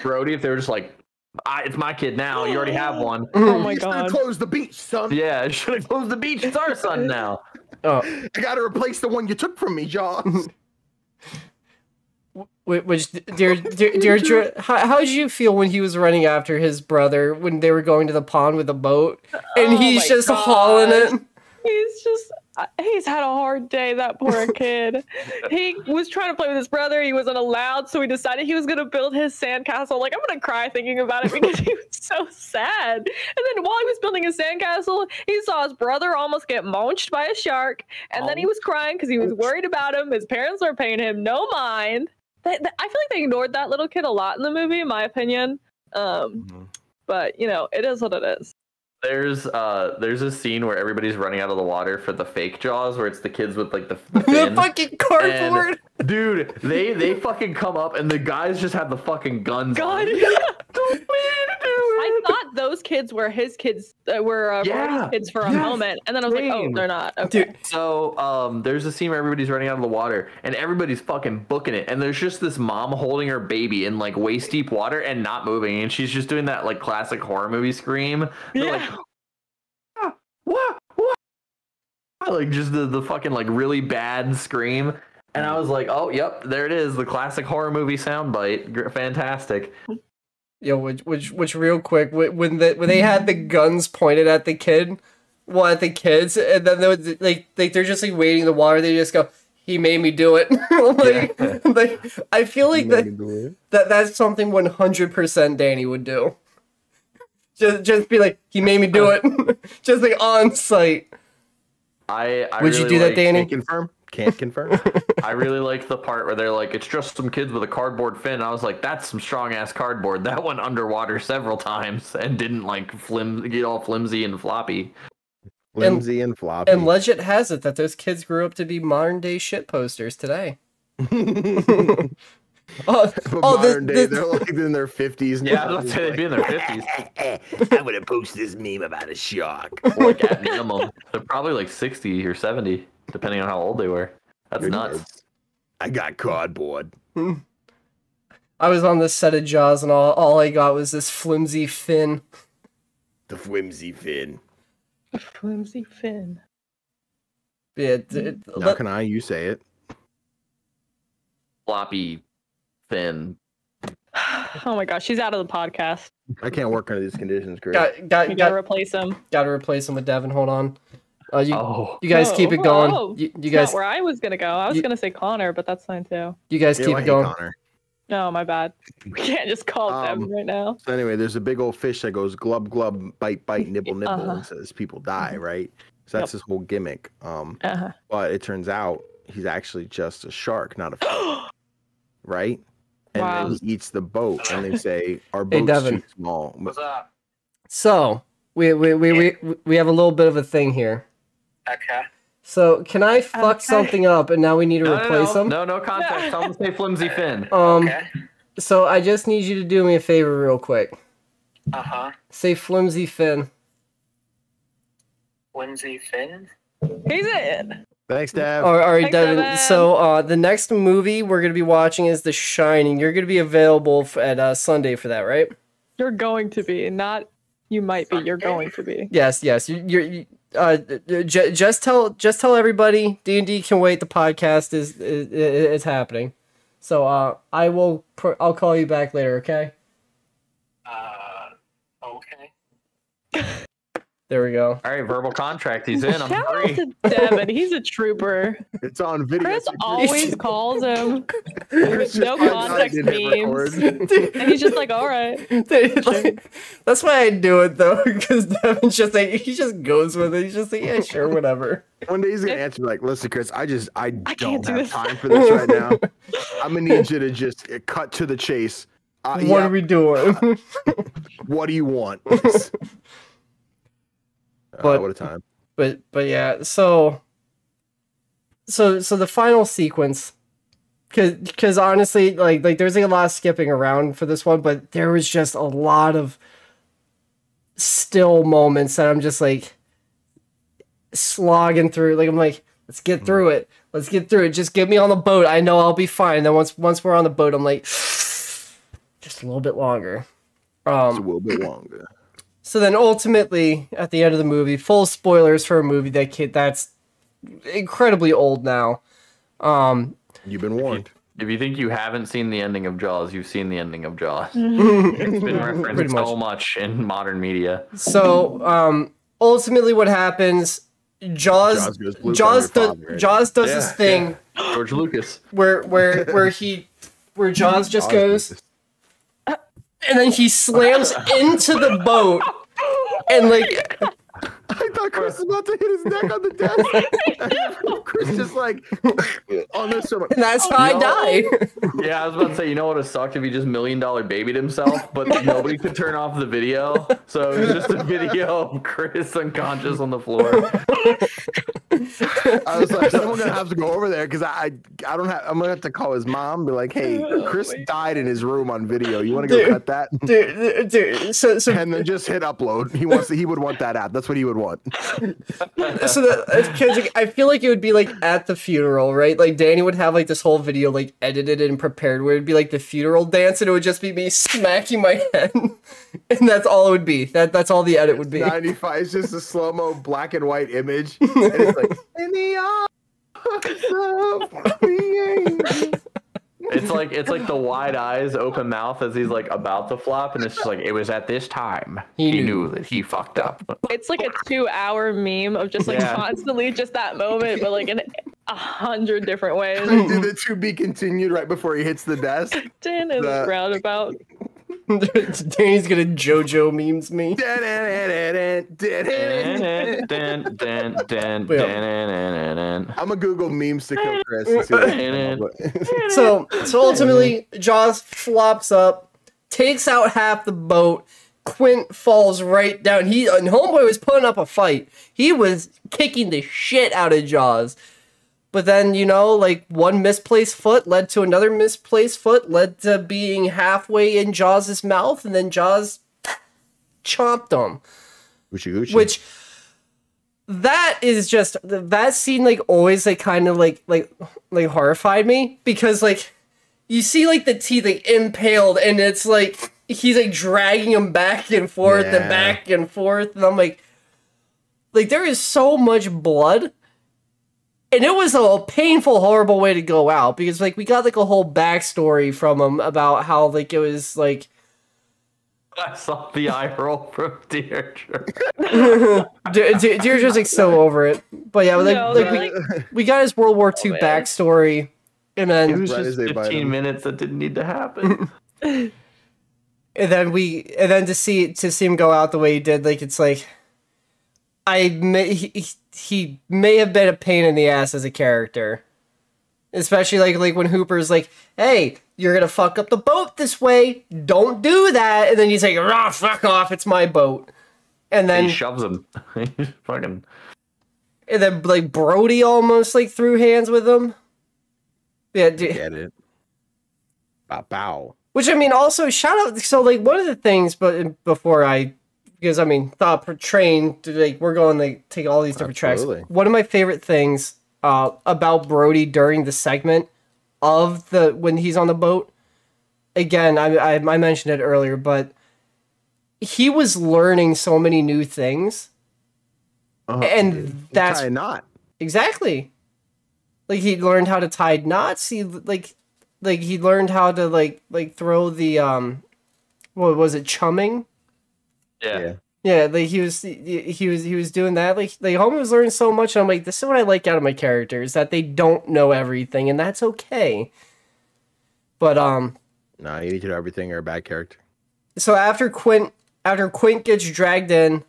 Brody if they were just like, I, it's my kid now. You already have one. Oh my You should have god. closed the beach, son. Yeah, should have closed the beach. It's our son now. oh I got to replace the one you took from me, John. wh- which dear dear, dear Dre- how, how did you feel when he was running after his brother when they were going to the pond with a boat and Oh he's my just hauling it He's just, he's had a hard day, that poor kid. he was trying to play with his brother. He wasn't allowed, so he decided he was going to build his sandcastle. Like, I'm going to cry thinking about it because he was so sad. And then while he was building his sandcastle, he saw his brother almost get munched by a shark. And then he was crying because he was worried about him. His parents were paying him no mind. I feel like they ignored that little kid a lot in the movie, in my opinion. Um, but, you know, it is what it is. There's uh there's a scene where everybody's running out of the water for the fake jaws where it's the kids with like the, the the fucking cardboard Dude, they they fucking come up and the guys just have the fucking guns. on. God. Don't leave me I thought those kids were his kids, uh, were uh, Yeah, kids for a yes, moment, and then I was like, oh, they're not. Okay. dude So um, there's a scene where everybody's running out of the water and everybody's fucking booking it, and there's just this mom holding her baby in like waist deep water and not moving, and she's just doing that like classic horror movie scream. They're Yeah. "Ah, what, what? Like just the the fucking like really bad scream. And I was like, oh, yep, there it is, the classic horror movie soundbite. Gr- Fantastic. Yo, which, which, which, real quick, when the when they had the guns pointed at the kid, well, at the kids, and then they would, like, like they're just like waiting in the water. They just go, "He made me do it." like, Yeah. like, I feel like that, that that's something one hundred percent Danny would do. Just, just be like, "He made me do it," just like on site. I, I Would you really do that, Danny? Can't confirm. Can't confirm. I really like the part where they're like, it's just some kids with a cardboard fin. I was like, that's some strong ass cardboard. That went underwater several times and didn't like flim get all flimsy and floppy. Flimsy and floppy. And legend has it that those kids grew up to be modern day shit posters today. Oh, But oh modern the, day, the- they're like in their fifties. Yeah, I was about say they'd be in their fifties. I'm gonna post this meme about a shark. like at minimum. They're probably like sixty or seventy, depending on how old they were. That's You're nuts. nuts. I got cardboard. Hmm. I was on this set of Jaws, and all, all I got was this flimsy fin. The flimsy fin. The flimsy fin. Yeah, it, it- Now let- can I? You say it. Floppy fin. Oh my gosh, she's out of the podcast. I can't work under these conditions, Chris. got got We got, gotta replace him. got to replace him with Devin. Hold on. Uh, you Oh, you guys keep it going. Oh, You, you guys not where I was gonna go. I was you- gonna say Connor, but that's fine too. you guys Ew, keep I it hate going. Connor. No, my bad. We can't just call it Um, Devin right now. So anyway, there's a big old fish that goes glub glub, bite bite, nibble nibble, Uh-huh. and says people die, right? So that's his whole gimmick. Um, Uh-huh. but it turns out he's actually just a shark, not a fish, right? And Wow. then he eats the boat, and they say our boat's Devin. too small. What's up? So we we, we, we we have a little bit of a thing here. Okay. So can I fuck Okay. something up and now we need to no, no, replace no, him? no, no context. Tell them to say flimsy fin. Um. Okay. So I just need you to do me a favor real quick. Uh huh. Say flimsy fin. Whimsy Finn. He's in. Thanks, Dev. All right, Thanks, Devin. Devin. So uh, the next movie we're gonna be watching is The Shining. You're gonna be available f- at uh, Sunday for that, right? You're going to be, not you might be. You're going to be. Yes, yes. You, you're. Uh, j- just tell, just tell everybody. D and D can wait. The podcast is is, is happening. So uh, I will. Pr- I'll call you back later. Okay. Uh. Okay. There we go. All right, verbal contract. He's in. I'm Shout out to Devin. He's a trooper. It's on video. Chris so always calls him, Chris no just finds out I context didn't memes. and he's just like, "All right." Dude, like, that's why I do it though, because Devin's just like he just goes with it. He's just like, yeah, sure, whatever. One day he's gonna answer me like, "Listen, Chris, I just I, I don't do have this." time for this right now. I'm gonna need you to just cut to the chase. Uh, what yeah, are we doing? what do you want?" Uh, But- what a time! but but yeah, so so so the final sequence, because because honestly, like like there's like a lot of skipping around for this one, but there was just a lot of still moments that I'm just like slogging through. Like I'm like, let's get through it. Let's get through it. Just get me on the boat. I know I'll be fine. And then once once we're on the boat, I'm like, just a little bit longer. It's a Um, little bit longer. So then ultimately, at the end of the movie, full spoilers for a movie that kid that's incredibly old now. Um, You've been warned. If you think you haven't seen the ending of Jaws, you've seen the ending of Jaws. It's been referenced Pretty so much in modern media. so um, ultimately, what happens? Jaws, Jaws Jaws, from does, father, right? Jaws does this Yeah, thing George Lucas. where where where he where Jaws just Jaws goes and then he slams into the boat and like I thought Chris was about to hit his neck on the desk. Chris just like oh, on this so much. and that's how I No. die. Yeah, I was about to say, you know what would have sucked if he just million dollar babied himself, but nobody could turn off the video. So it was just a video of Chris unconscious on the floor. I was like, someone's gonna have to go over there because I, I I don't have. I'm gonna have to call his mom. Be like, hey, oh, Chris died in his room on video. You want to go Dude. cut that? dude, dude, so so And then just hit upload. He wants. To, he would want that app. That's what he would want. so that uh, because like, I feel like it would be like at the funeral, right? Like Danny would have like this whole video like edited and prepared, where it'd be like the funeral dance, and it would just be me smacking my head, and that's all it would be. That that's all the edit would be. 95 is just a slow mo black and white image. And it's like in the arms of the angel. It's like it's like the wide eyes, open mouth as he's like about to flop, and it's just like it was at this time He he, knew. knew that he fucked up. It's like a two-hour meme of just like Yeah. constantly just that moment, but like in a hundred different ways. Do the to be continued right before he hits the desk. Tin is The- roundabout. Danny's gonna JoJo memes me. I'm a Google memes to kill Chris. So so ultimately, Jaws flops up, takes out half the boat. Quint falls right down. He and Homeboy was putting up a fight. He was kicking the shit out of Jaws. But then, you know, like one misplaced foot led to another misplaced foot, led to being halfway in Jaws' mouth, and then Jaws chomped him. Which that is just that scene like always like kind of like like like horrified me because like you see like the teeth like impaled and it's like he's like dragging him back and forth Yeah. and back and forth and I'm like like there is so much blood and it was a painful horrible way to go out because like we got like a whole backstory from him about how like it was like I saw the eye roll from Deirdre. De- De- Deirdre's like so over it but yeah like, No, like they're we, like- we got his World War II oh, man. backstory, and then It was Right just they 15 minutes that didn't need to happen. and then we and then to see to see him go out the way he did, like it's like I may he, he may have been a pain in the ass as a character, especially like like when Hooper's like, "Hey, you're gonna fuck up the boat this way. Don't do that," and then he's like, "Ah, fuck off! It's my boat." And then he shoves him. He's fucking. and then like Brody almost like threw hands with him. Yeah, d- Get it. Bow bow. Which I mean, also shout out. So like one of the things, but before I, because I mean, thought per train, like we're going to take all these different Absolutely. tracks. One of my favorite things uh, about Brody during the segment of the when he's on the boat. Again, I, I I mentioned it earlier, but he was learning so many new things, Uh, and that's tie a knot. Exactly. Like he learned how to tie knots. He like like he learned how to like like throw the um what was it chumming? Yeah. Yeah. Yeah, like he was he, he was he was doing that. Like like homie was learning so much. And I'm like, this is what I like out of my characters that they don't know everything, and that's okay. But um, No, you need to know everything. You're a bad character. so after Quint after Quint gets dragged in,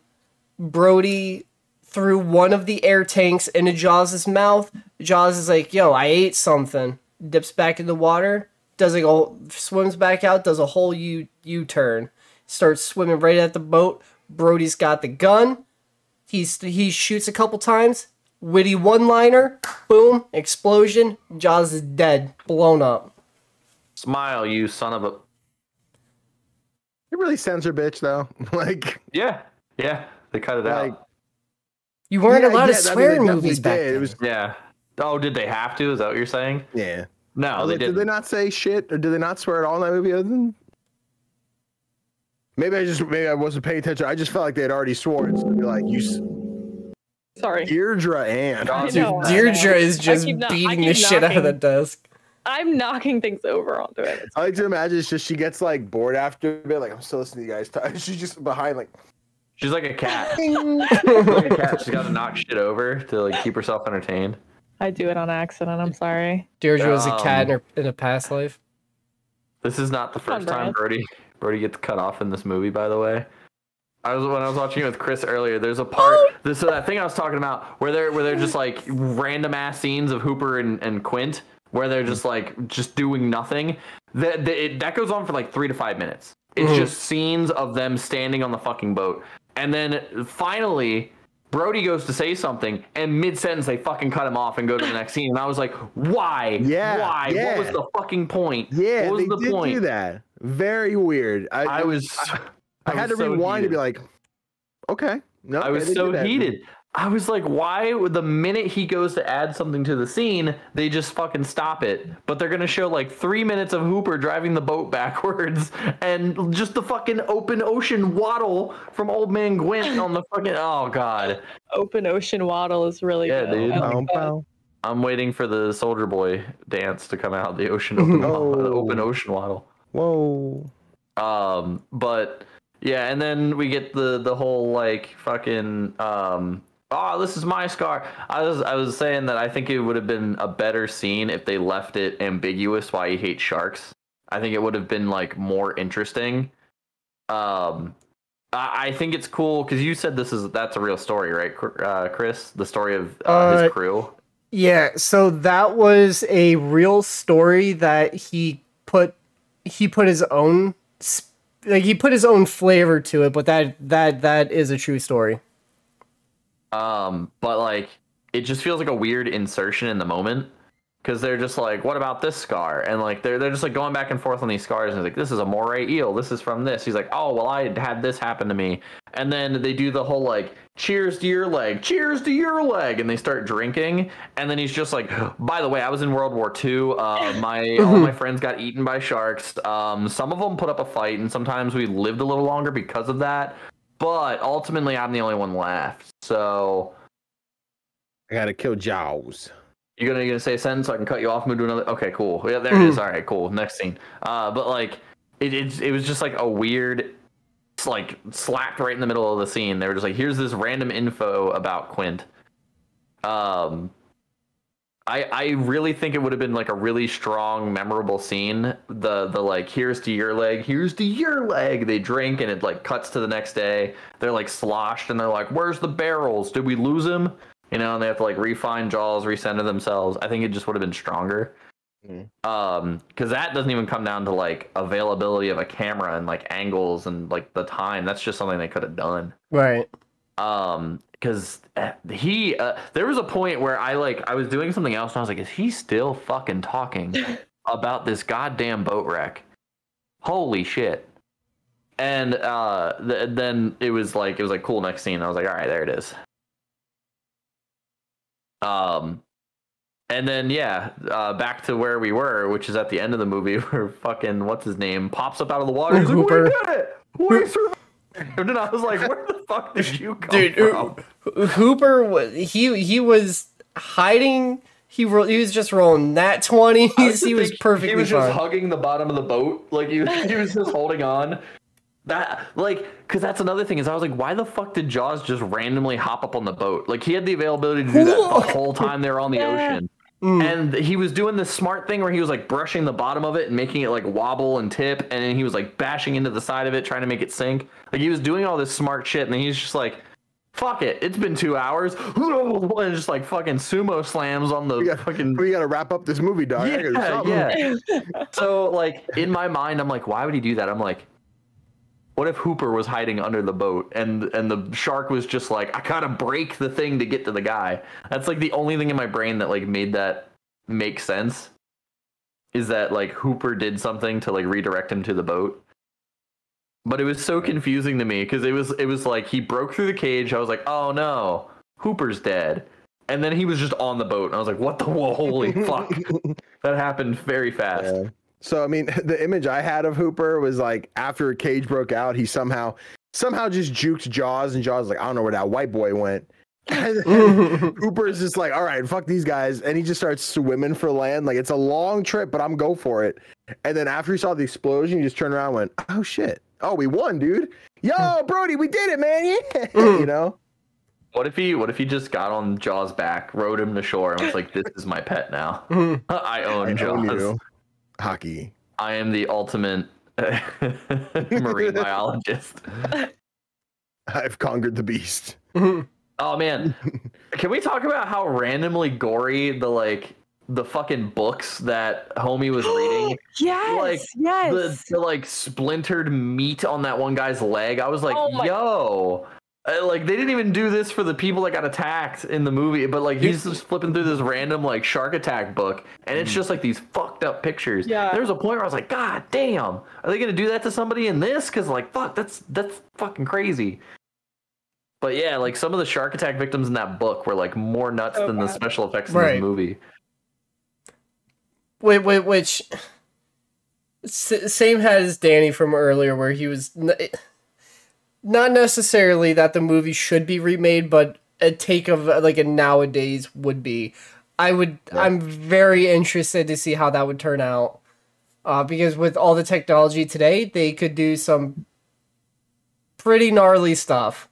Brody threw one of the air tanks into Jaws's mouth. Jaws is like, "Yo, I ate something." Dips back in the water, does like a swims back out, does a whole U U turn, starts swimming right at the boat. Brody's got the gun. He's he shoots a couple times. Witty one liner, boom, explosion. Jaws is dead, blown up. Smile, you son of a. It really censor bitch though. like, Yeah. Yeah. They cut it Like- out. You weren't Yeah, allowed to yeah, I mean, swear in movies back did. then. It was Yeah. Oh, did they have to? Is that what you're saying? yeah. No, they like, did didn't. they not say shit or did they not swear at all in that movie? Other than maybe I just maybe I wasn't paying attention. I just felt like they had already sworn. So be like you, Sorry. Deirdre and know, Deirdre is just keep kno- I beating keep the shit out of the desk. I'm knocking things over onto it. It's- I like to imagine it's just she gets like bored after a bit. Like I'm still listening to you guys talk. She's just behind like. She's like a cat. She's like a cat. She's got to knock shit over to like keep herself entertained. I do it on accident. I'm sorry. Deirdre was a cat in, Um, her, in a past life. This is not the first time Brad. Brody Brody gets cut off in this movie. By the way, I was when I was watching it with Chris earlier. There's a part. This so that thing I was talking about where they're where they're just like random ass scenes of Hooper and, and Quint where they're just like just doing nothing. That that, it, that goes on for like three to five minutes. It's just scenes of them standing on the fucking boat, and then finally. Brody goes to say something, and mid sentence they fucking cut him off and go to the next scene. And I was like, "Why? Yeah, why? yeah. What was the fucking point? Yeah, what was they the did point? do that. Very weird. I, I was. I, had to was so rewind to be like, okay. No, I was so heated. I was like, why? The minute he goes to add something to the scene, they just fucking stop it. But they're gonna show like three minutes of Hooper driving the boat backwards and just the fucking open ocean waddle from Old Man Quint on the fucking. Oh god, Open ocean waddle is really Yeah, good. dude. I like Bow, that. bow. I'm waiting for the Soulja Boy dance to come out. The ocean open, Oh. waddle, open ocean waddle. Whoa. Um, but yeah, and then we get the the whole like fucking um oh this is my scar. I was I was saying that I think it would have been a better scene if they left it ambiguous why he hates sharks. I think it would have been like more interesting. Um I, I think it's cool because you said this is that's a real story, right, uh, Chris? The story of uh, Uh, his crew. Yeah, so that was a real story that he put he put his own like he put his own flavor to it, but that that that is a true story. Um, but like it just feels like a weird insertion in the moment because they're just like, what about this scar? And like they're they're just like going back and forth on these scars, and he's like, this is a moray eel. This is from this. He's like, oh well, I had this happen to me. And then they do the whole like, cheers to your leg, cheers to your leg, and they start drinking. And then he's just like, by the way, I was in World War II. Uh, my all my friends got eaten by sharks. Um, some of them put up a fight, and sometimes we lived a little longer because of that. But ultimately, I'm the only one left. So I gotta kill Jaws. You're gonna, you gonna say a sentence so I can cut you off, move to another. Okay, cool. Yeah, there it is. All right, cool. Next scene. Uh, but like, it, it it was just like a weird, like slapped right in the middle of the scene. They were just like, here's this random info about Quint. Um, I I really think it would have been like a really strong, memorable scene. The the like, here's to your leg, here's to your leg. They drink and it like cuts to the next day. They're like sloshed and they're like, where's the barrels? Did we lose him? You know, and they have to like refine Jaws, recenter themselves. I think it just would have been stronger. Mhm. Um, because that doesn't even come down to like availability of a camera and like angles and like the time. That's just something they could have done. Right. Um, because he, uh, there was a point where I like I was doing something else and I was like, is he still fucking talking about this goddamn boat wreck? Holy shit! And uh, th- then it was like it was like cool next scene. I was like, all right, there it is. Um, and then yeah, uh, back to where we were, which is at the end of the movie, where fucking what's his name pops up out of the water. He's like, Hooper. we did it. We survived. And then I was like, where the fuck did you come Dude, from? Hooper was he he was hiding. He ro- he was just rolling that twenties. He was perfectly He was fine. just hugging the bottom of the boat, like he, he was just holding on. That like, cause that's another thing is I was like, why the fuck did Jaws just randomly hop up on the boat? Like he had the availability to do that the whole time they were on the Yeah. ocean. Mm. And he was doing this smart thing where he was like brushing the bottom of it and making it like wobble and tip, and then he was like bashing into the side of it, trying to make it sink. Like he was doing all this smart shit, and then he's just like, "Fuck it, it's been two hours," and just like fucking sumo slams on the We got, fucking we gotta wrap up this movie, dog. I gotta do yeah, yeah. so like in my mind, I'm like, why would he do that? I'm like, what if Hooper was hiding under the boat and and the shark was just like, I gotta break the thing to get to the guy. That's like the only thing in my brain that like made that make sense. Is that like Hooper did something to like redirect him to the boat? But it was so confusing to me because it was it was like he broke through the cage. I was like, oh no, Hooper's dead. And then he was just on the boat, and I was like, "What the whoa, holy fuck!" That happened very fast. Yeah. So I mean, the image I had of Hooper was like after a Cage broke out, he somehow somehow just juked Jaws, and Jaws was like, I don't know where that white boy went. And then Hooper is just like, all right, fuck these guys, and he just starts swimming for land. Like it's a long trip, but I'm go for it. And then after he saw the explosion, he just turned around, and went, oh shit, oh we won, dude. Yo, Brody, we did it, man. Yeah, you know. What if he? What if he just got on Jaws' back, rode him to shore, and was like, "This is my pet now. Mhm. I own I Jaws. own you. Hockey. I am the ultimate marine biologist." I've conquered the beast. Oh man, can we talk about how randomly gory the like the fucking books that homie was reading? yes, Like, yes. the, the like splintered meat on that one guy's leg. I was like, Oh yo. Uh, like they didn't even do this for the people that got attacked in the movie, but like he's just flipping through this random like shark attack book, and it's mm. just like these fucked up pictures. Yeah. There was a point where I was like, God damn, are they gonna do that to somebody in this? Because like, fuck, that's that's fucking crazy. But yeah, like some of the shark attack victims in that book were like more nuts Oh, than the special effects in Right. this movie. Wait, wait, which s- same as Danny from earlier, where he was n- not necessarily that the movie should be remade, but a take of like a nowadays would be. I would. I'm very interested to see how that would turn out, uh, because with all the technology today, they could do some pretty gnarly stuff.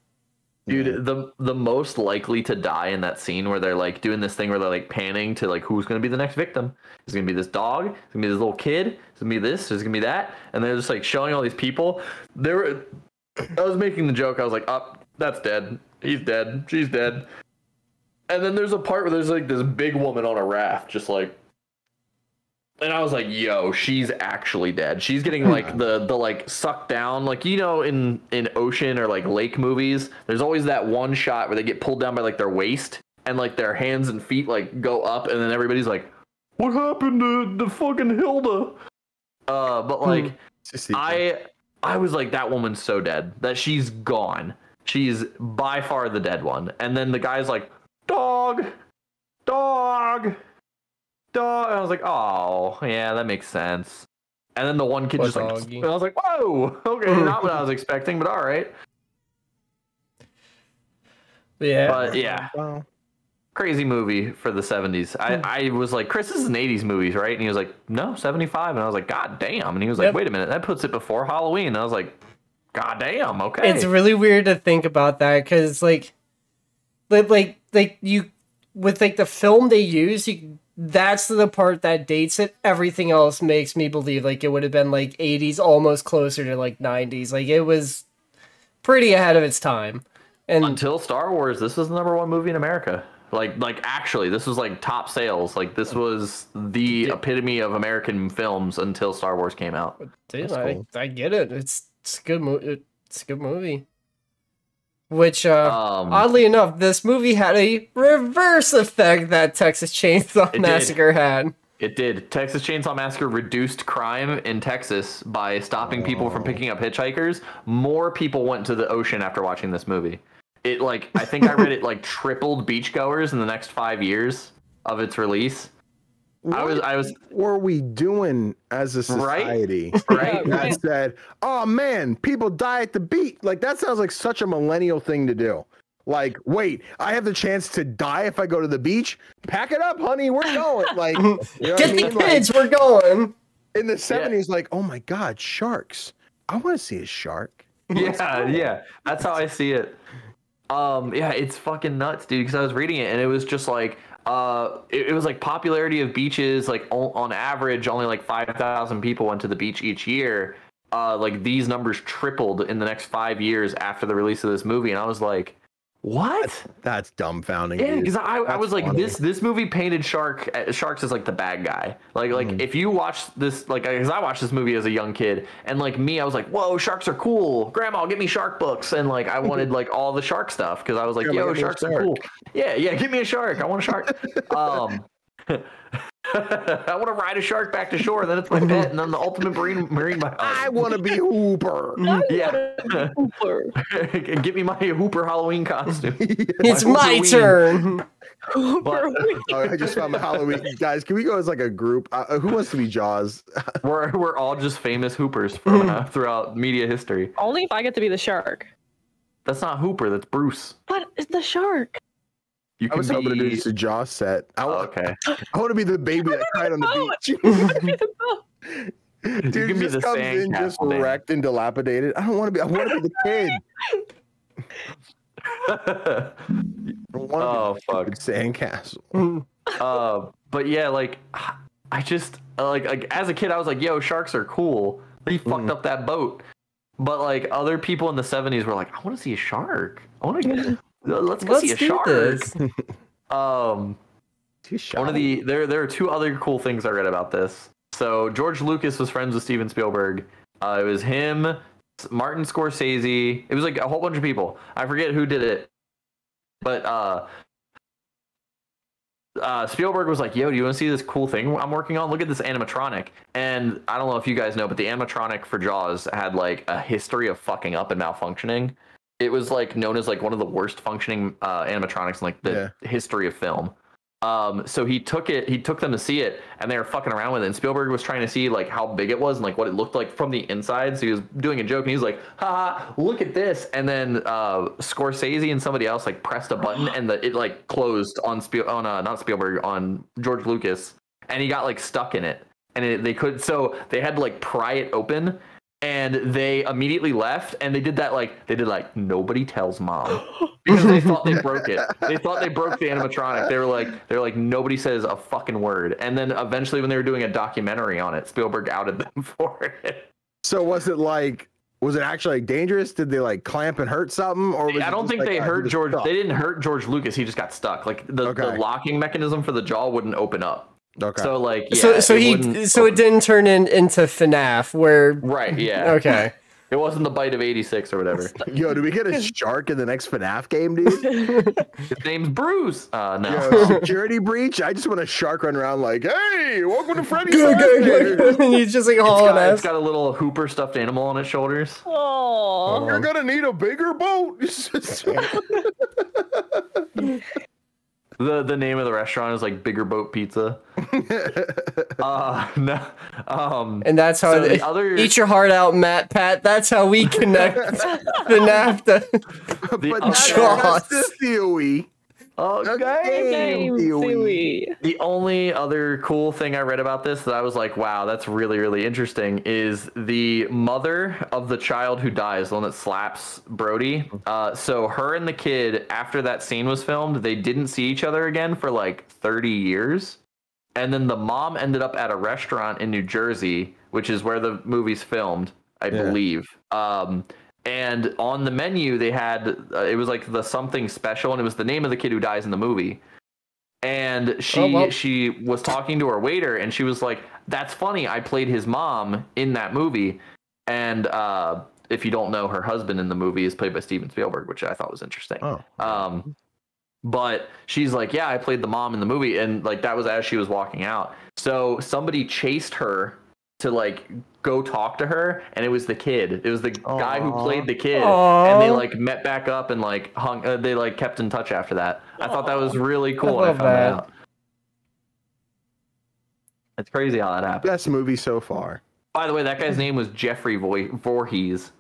Dude, the the most likely to die in that scene where they're like doing this thing where they're like panning to like who's gonna be the next victim. It's gonna be this dog, it's gonna be this little kid, it's gonna be this, it's gonna be that, and they're just like showing all these people. They were I was making the joke, I was like, up, that's dead. He's dead, she's dead. And then there's a part where there's like this big woman on a raft, just like and I was like, "Yo, she's actually dead. She's getting like the the like sucked down, like you know, in in ocean or like lake movies. There's always that one shot where they get pulled down by like their waist, and like their hands and feet like go up, and then everybody's like, "What happened to the fucking Hilda?" Uh, but like. It's a. I I was like that woman's so dead that she's gone. She's by far the dead one. And then the guy's like, dog, dog, dog. And I was like, oh yeah, that makes sense. And then the one kid Poor just like, and I was like, whoa, okay, not what I was expecting, but all right. Yeah. But yeah, Wow. Crazy movie for the 70s. I, hmm. I was like, Chris, this is an 80s movie, right? And he was like, no, 75. And I was like, God damn. And he was like, Yep. wait a minute, that puts it before Halloween. And I was like, God damn, okay. It's really weird to think about that because, like, like, like, like you with like the film they use, you that's the part that dates it. Everything else makes me believe like it would have been like 80s, almost closer to like 90s. Like it was pretty ahead of its time. And until Star Wars, this was the number one movie in America. Like, like actually, this was like top sales. Like, this was the epitome of American films until Star Wars came out. dude, That's I, cool. I get it. It's it's a good movie. It's a good movie. Which, uh, Um, oddly enough, this movie had a reverse effect that Texas Chainsaw did. Massacre had. It did. Texas Chainsaw Massacre reduced crime in Texas by stopping people from picking up hitchhikers. More people went to the ocean after watching this movie. It like I think I read it like tripled beachgoers in the next five years of its release. I was I was What were we doing as a society? right. Yeah, that said, "Oh man, people die at the beach." Like that sounds like such a millennial thing to do. Like, wait, I have the chance to die if I go to the beach. Pack it up, honey. We're going. Like, you know Get I the mean? Like, kids, we're going. in the seventies. Like, oh my god, sharks! I want to see a shark. yeah, yeah. That's how I see it. Um, yeah, it's fucking nuts, dude. Because I was reading it and it was just like, uh, it, it was like popularity of beaches. Like o- on average, only like five thousand people went to the beach each year. Uh, like these numbers tripled in the next five years after the release of this movie, and I was like, what? That's dumbfounding. Yeah, because I, I was like funny. this this movie painted shark uh, sharks as like the bad guy. Like like Mhm. if you watch this like because I watched this movie as a young kid and like me I was like whoa sharks are cool. Grandma get me shark books and like I wanted like all the shark stuff because I was like Grandma, yo give sharks are cool. Yeah yeah give me a shark I want a shark. um. I want to ride a shark back to shore, then it's my pet, and then the ultimate marine marine biologist. I want to be Hooper. Yeah, Hooper. get me my Hooper Halloween costume. It's Why my turn. Hooper. Oh, I just found my Halloween guys. Can we go as like a group? Uh, who wants to be Jaws? We're we're all just famous hoopers from, uh, throughout media history. Only if I get to be the shark. That's not Hooper. That's Bruce. But it's the shark. You I was hoping to do just a Jaws set. I, Oh, okay. I want to be the baby that cried on the beach. Be the boat. You Dude can be just the comes in just sandcastle man. wrecked and dilapidated. I don't want to be. I want to be the kid. I don't want oh fuck. the stupid sandcastle. Uh, but yeah, like I just uh, like like as a kid, I was like, "Yo, sharks are cool." He fucked Mhm. up that boat. But like other people in the '70s were like, "I want to see a shark. I want to get. Let's go see Let's a do shark." this. Um, One of the there there are two other cool things I read about this. So George Lucas was friends with Steven Spielberg. Uh, it was him, Martin Scorsese. It was like a whole bunch of people. I forget who did it, but uh, uh, Spielberg was like, "Yo, do you want to see this cool thing I'm working on? Look at this animatronic." And I don't know if you guys know, but the animatronic for Jaws had like a history of fucking up and malfunctioning. It was like known as like one of the worst functioning uh, animatronics in like the history of film. Um, so he took it, he took them to see it, and they were fucking around with it. And Spielberg was trying to see like how big it was and like what it looked like from the inside. So he was doing a joke, and he was like, "Ha, look at this!" And then uh, Scorsese and somebody else like pressed a button, and the, it like closed on Spiel on uh, not Spielberg on George Lucas, and he got like stuck in it, and it, they could so they had to like pry it open. And they immediately left, and they did that like they did like nobody tells mom because they thought they broke it. They thought they broke the animatronic. They were like, they're like, nobody says a fucking word. And then eventually, when they were doing a documentary on it, Spielberg outed them for it. So was it like? Was it actually like, dangerous? Did they like clamp and hurt something? Or was I don't think like, they uh, hurt George. stuck? They didn't hurt George Lucas. He just got stuck. Like the, the locking mechanism for the jaw wouldn't open up. Okay. So like, yeah, so so he so it didn't turn in into FNAF where Right. Yeah. okay. It wasn't the bite of '86 or whatever. Yo, do we get a shark in the next FNAF game, dude? His name's Bruce. Uh, no. Yo, security breach? I just want a shark run around like, hey, welcome to Freddy's Good, good, good. Fazbear. He's just like It's hauling got, it's ass. got a little Hooper stuffed animal on its shoulders. Oh. You're gonna need a bigger boat. The the name of the restaurant is like Bigger Boat Pizza. Uh, no. Um, And that's how So it, the other- eat your heart out, MatPat. That's how we connect the NAFTA. but The that's, other- that's the theory. Okay. Game Theory. theory. The only other cool thing I read about this that I was like, wow, that's really, really interesting is the mother of the child who dies, the one that slaps Brody. Uh, so her and the kid, after that scene was filmed, they didn't see each other again for like 30 years. And then the mom ended up at a restaurant in New Jersey, which is where the movie's filmed, I Yeah. believe. Um, and on the menu, they had uh, it was like the something special, and it was the name of the kid who dies in the movie. And she Oh, well. she was talking to her waiter, and she was like, "That's funny. I played his mom in that movie." And uh, if you don't know, her husband in the movie is played by Steven Spielberg, which I thought was interesting. Oh. Um, but she's like, yeah, I played the mom in the movie, and like that was as she was walking out. So somebody chased her to like go talk to her, and it was the kid. It was the guy who played the kid, and they like met back up and like hung. Uh, they like kept in touch after that. I thought that was really cool. when I love found that that. out. It's crazy how that happened. Best movie so far. By the way, that guy's name was Jeffrey Vo- Voorhees.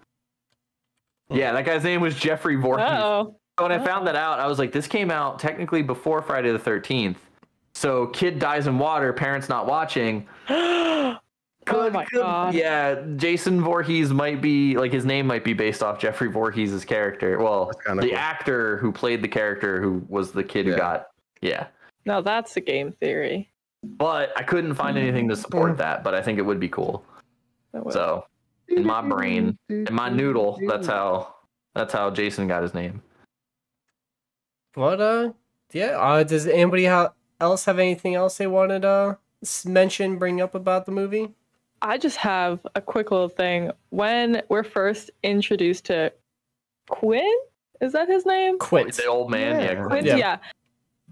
Yeah, that guy's name was Jeffrey Voorhees. Oh. So when I found that out, I was like, this came out technically before Friday the 13th. So kid dies in water, parents not watching. oh my god. Yeah, Jason Voorhees might be like his name might be based off Jeffrey Voorhees' character. Well, the cool. actor who played the character who was the kid who got yeah. Now that's a game theory. But I couldn't find anything to support that, but I think it would be cool. Would- So in my brain, in my noodle, that's how that's how Jason got his name. What uh, yeah. Uh, does anybody ha- else have anything else they wanted to uh, mention, bring up about the movie? I just have a quick little thing. When we're first introduced to Quinn, is that his name? Quint. The old man, yeah. Yeah. Quinn, Yeah. yeah.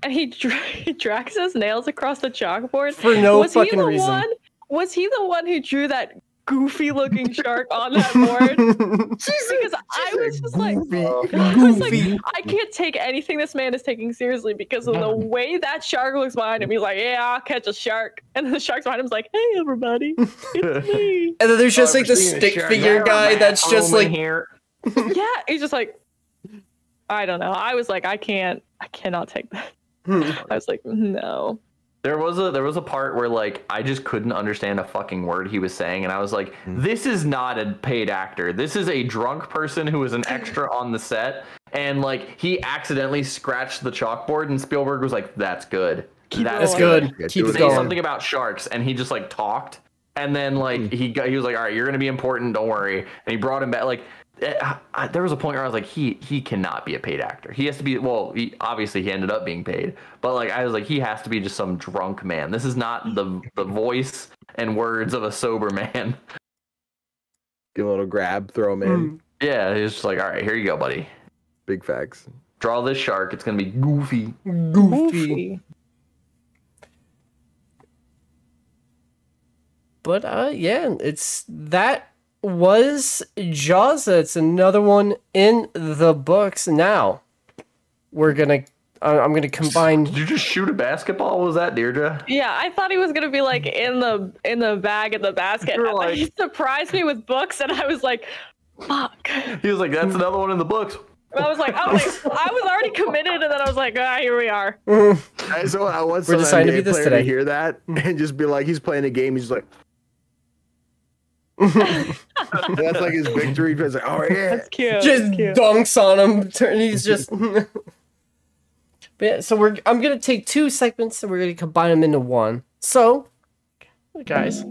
And he, dra- he drags his nails across the chalkboard. For no was he fucking the reason. one? Was he the one who drew that goofy looking shark on that board? because I was just like, I was like, I can't take anything this man is taking seriously because of the way that shark looks behind him. He's like, yeah, I'll catch a shark, and the shark's behind him's like, hey everybody, it's me. and then there's just like the I've seen a stick shark. figure guy Matt that's just Omen like here. yeah, he's just like, I don't know. I was like, I can't, I cannot take that. hmm. I was like, no. There was a there was a part where like I just couldn't understand a fucking word he was saying, and I was like, hmm. "This is not a paid actor. This is a drunk person who is an extra on the set." And like he accidentally scratched the chalkboard, and Spielberg was like, "That's good. Keep That's good. Keep Say going. something about sharks," and he just like talked, and then like hmm. he got he was like, "All right, you're gonna be important. Don't worry." And he brought him back. Like I, I- there was a point where I was like, "He he cannot be a paid actor. He has to be well. He, obviously, he ended up being paid, but like I was like, he has to be just some drunk man. This is not the the voice and words of a sober man." Give a little grab, throw him in. Hmm. Yeah, he's just like, "All right, here you go, buddy. Big facts. Draw this shark. It's gonna be goofy." Goofy. Goofy. But uh, yeah, it's that was Jaws. It's another one in the books. Now we're gonna. I'm gonna combine. Did you just shoot a basketball? What was that, Deirdre? Yeah, I thought he was gonna be like in the in the bag in the basket. You were And then like- he surprised me with books, and I was like, "Fuck!" He was like, "That's another one in the books." I was like, I was like, I was already committed, and then I was like, ah, here we are. I, so I want We're some deciding to be this player today. to hear that and just be like, he's playing a game. He's like, that's like his victory. He's like, oh yeah. That's cute. just That's cute. dunks on him. Turn- He's just. but yeah, so we're. I'm gonna take two segments and we're gonna combine them into one. So, guys,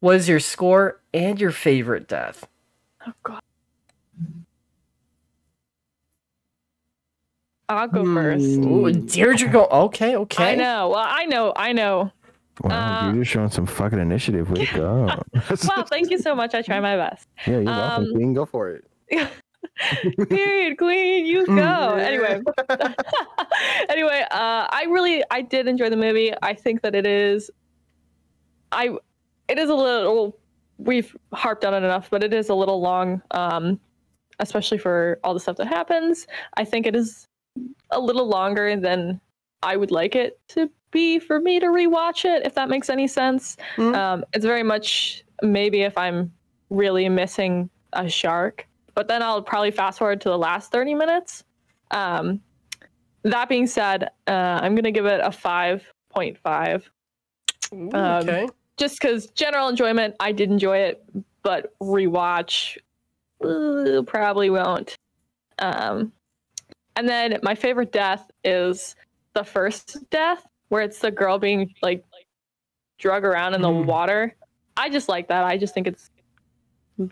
what is your score and your favorite death? Oh god. I'll go hmm. first. Ooh, Deirdre go. Okay, okay. I know. Well, I know. I know Wow, Uh, you're just showing some fucking initiative. To go. Wow, thank you so much. I try my best. yeah, you're welcome. Um, Queen. Go for it. Period, queen. You go. Anyway, anyway, uh, I really, I did enjoy the movie. I think that it is, I, it is a little. We've harped on it enough, but it is a little long, um, especially for all the stuff that happens. I think it is a little longer than I would like it to be for me to rewatch it, if that makes any sense. Mm. Um, it's very much maybe if I'm really missing a shark, but then I'll probably fast forward to the last 30 minutes. Um, that being said, uh, I'm going to give it a 5.5 Ooh, Um, okay. just because general enjoyment, I did enjoy it, but rewatch uh, probably won't. Um, and then my favorite death is the first death, where it's the girl being like drug around in the Mm. water. I just like that. I just think it's. I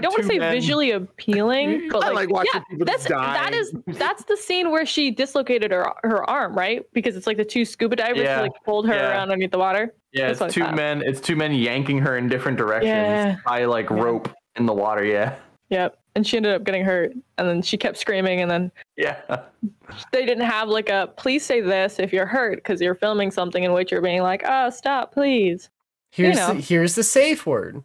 don't want to say men- visually appealing, but I like, like watching yeah, that's die. is that's the scene where she dislocated her her arm, right? Because it's like the two scuba divers Yeah. who like pulled her Yeah. around underneath the water. Yeah, That's it's two men. It's two men yanking her in different directions Yeah. by like rope in the water. Yeah, Yep. And she ended up getting hurt. And then she kept screaming. And then yeah. they didn't have like a please say this if you're hurt because you're filming something in which you're being like, oh, stop, please. Here's know. the, here's the safe word.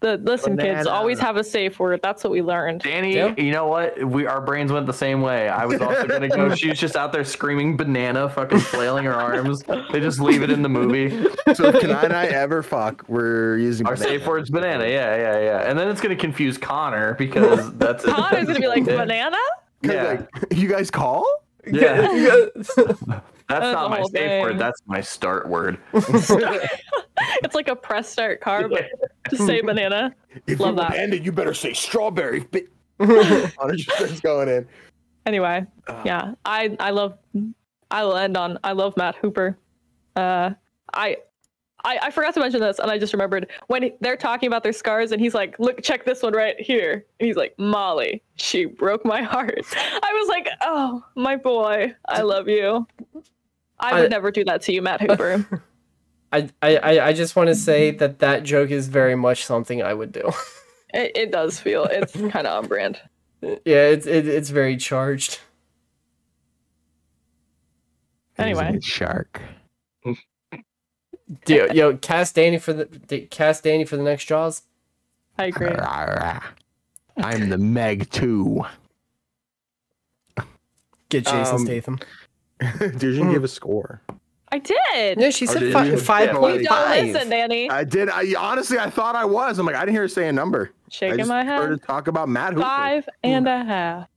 The listen, kids, always have a safe word. That's what we learned. Danny, Yeah. you know what? We our brains went the same way. I was also gonna go. She was just out there screaming banana, fucking flailing her arms. They just leave it in the movie. So if Kanai and I ever fuck, we're using Our banana. safe word's banana. Yeah, yeah, yeah. And then it's gonna confuse Connor because that's Connor's gonna be like, banana. Yeah. like, you guys call? Yeah, That's that's not my whole safe word. That's my start word. It's like a press start car, but just say banana. If Love you that. end it, you better say strawberry. Bi- Honor going in. Anyway, Uh, yeah, I I love. I will end on I love Matt Hooper. Uh, I. I, I forgot to mention this, and I just remembered when they're talking about their scars, and he's like, "Look, check this one right here." And he's like, "Molly, she broke my heart." I was like, "Oh, my boy, I love you." I would I- never do that to you, Matt Hooper. I, I, I- I just want to say that that joke is very much something I would do. it, it does feel it's kind of on brand. yeah, it's it, it's very charged. Anyway, shark. Yo, yo, cast Danny for the cast Danny for the next Jaws. I agree. I'm the Meg too. Get Jason Um, Statham. Did you hmm. give a score? I did. No, she Oh, said did fi- you? five Yeah, point You don't listen, Danny. I did. I honestly, I thought I was. I'm like, I didn't hear her say a number. I Shaking just my heard her head. talk about Matt Hooper. Five hmm. and a half.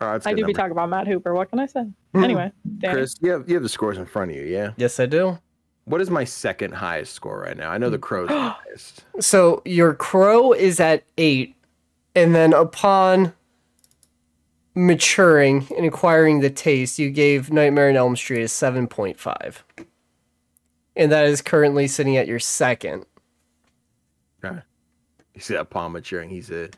Oh, that's a I good do be talking about Matt Hooper. What can I say? Hmm. Anyway, Danny. Chris, you have you have the scores in front of you, yeah. Yes, I do. What is my second highest score right now? I know the mm. crow's the highest. So your crow is at eight, and then upon maturing and acquiring the taste, you gave Nightmare on Elm Street a seven point five, and that is currently sitting at your second. You see that palm maturing. He's a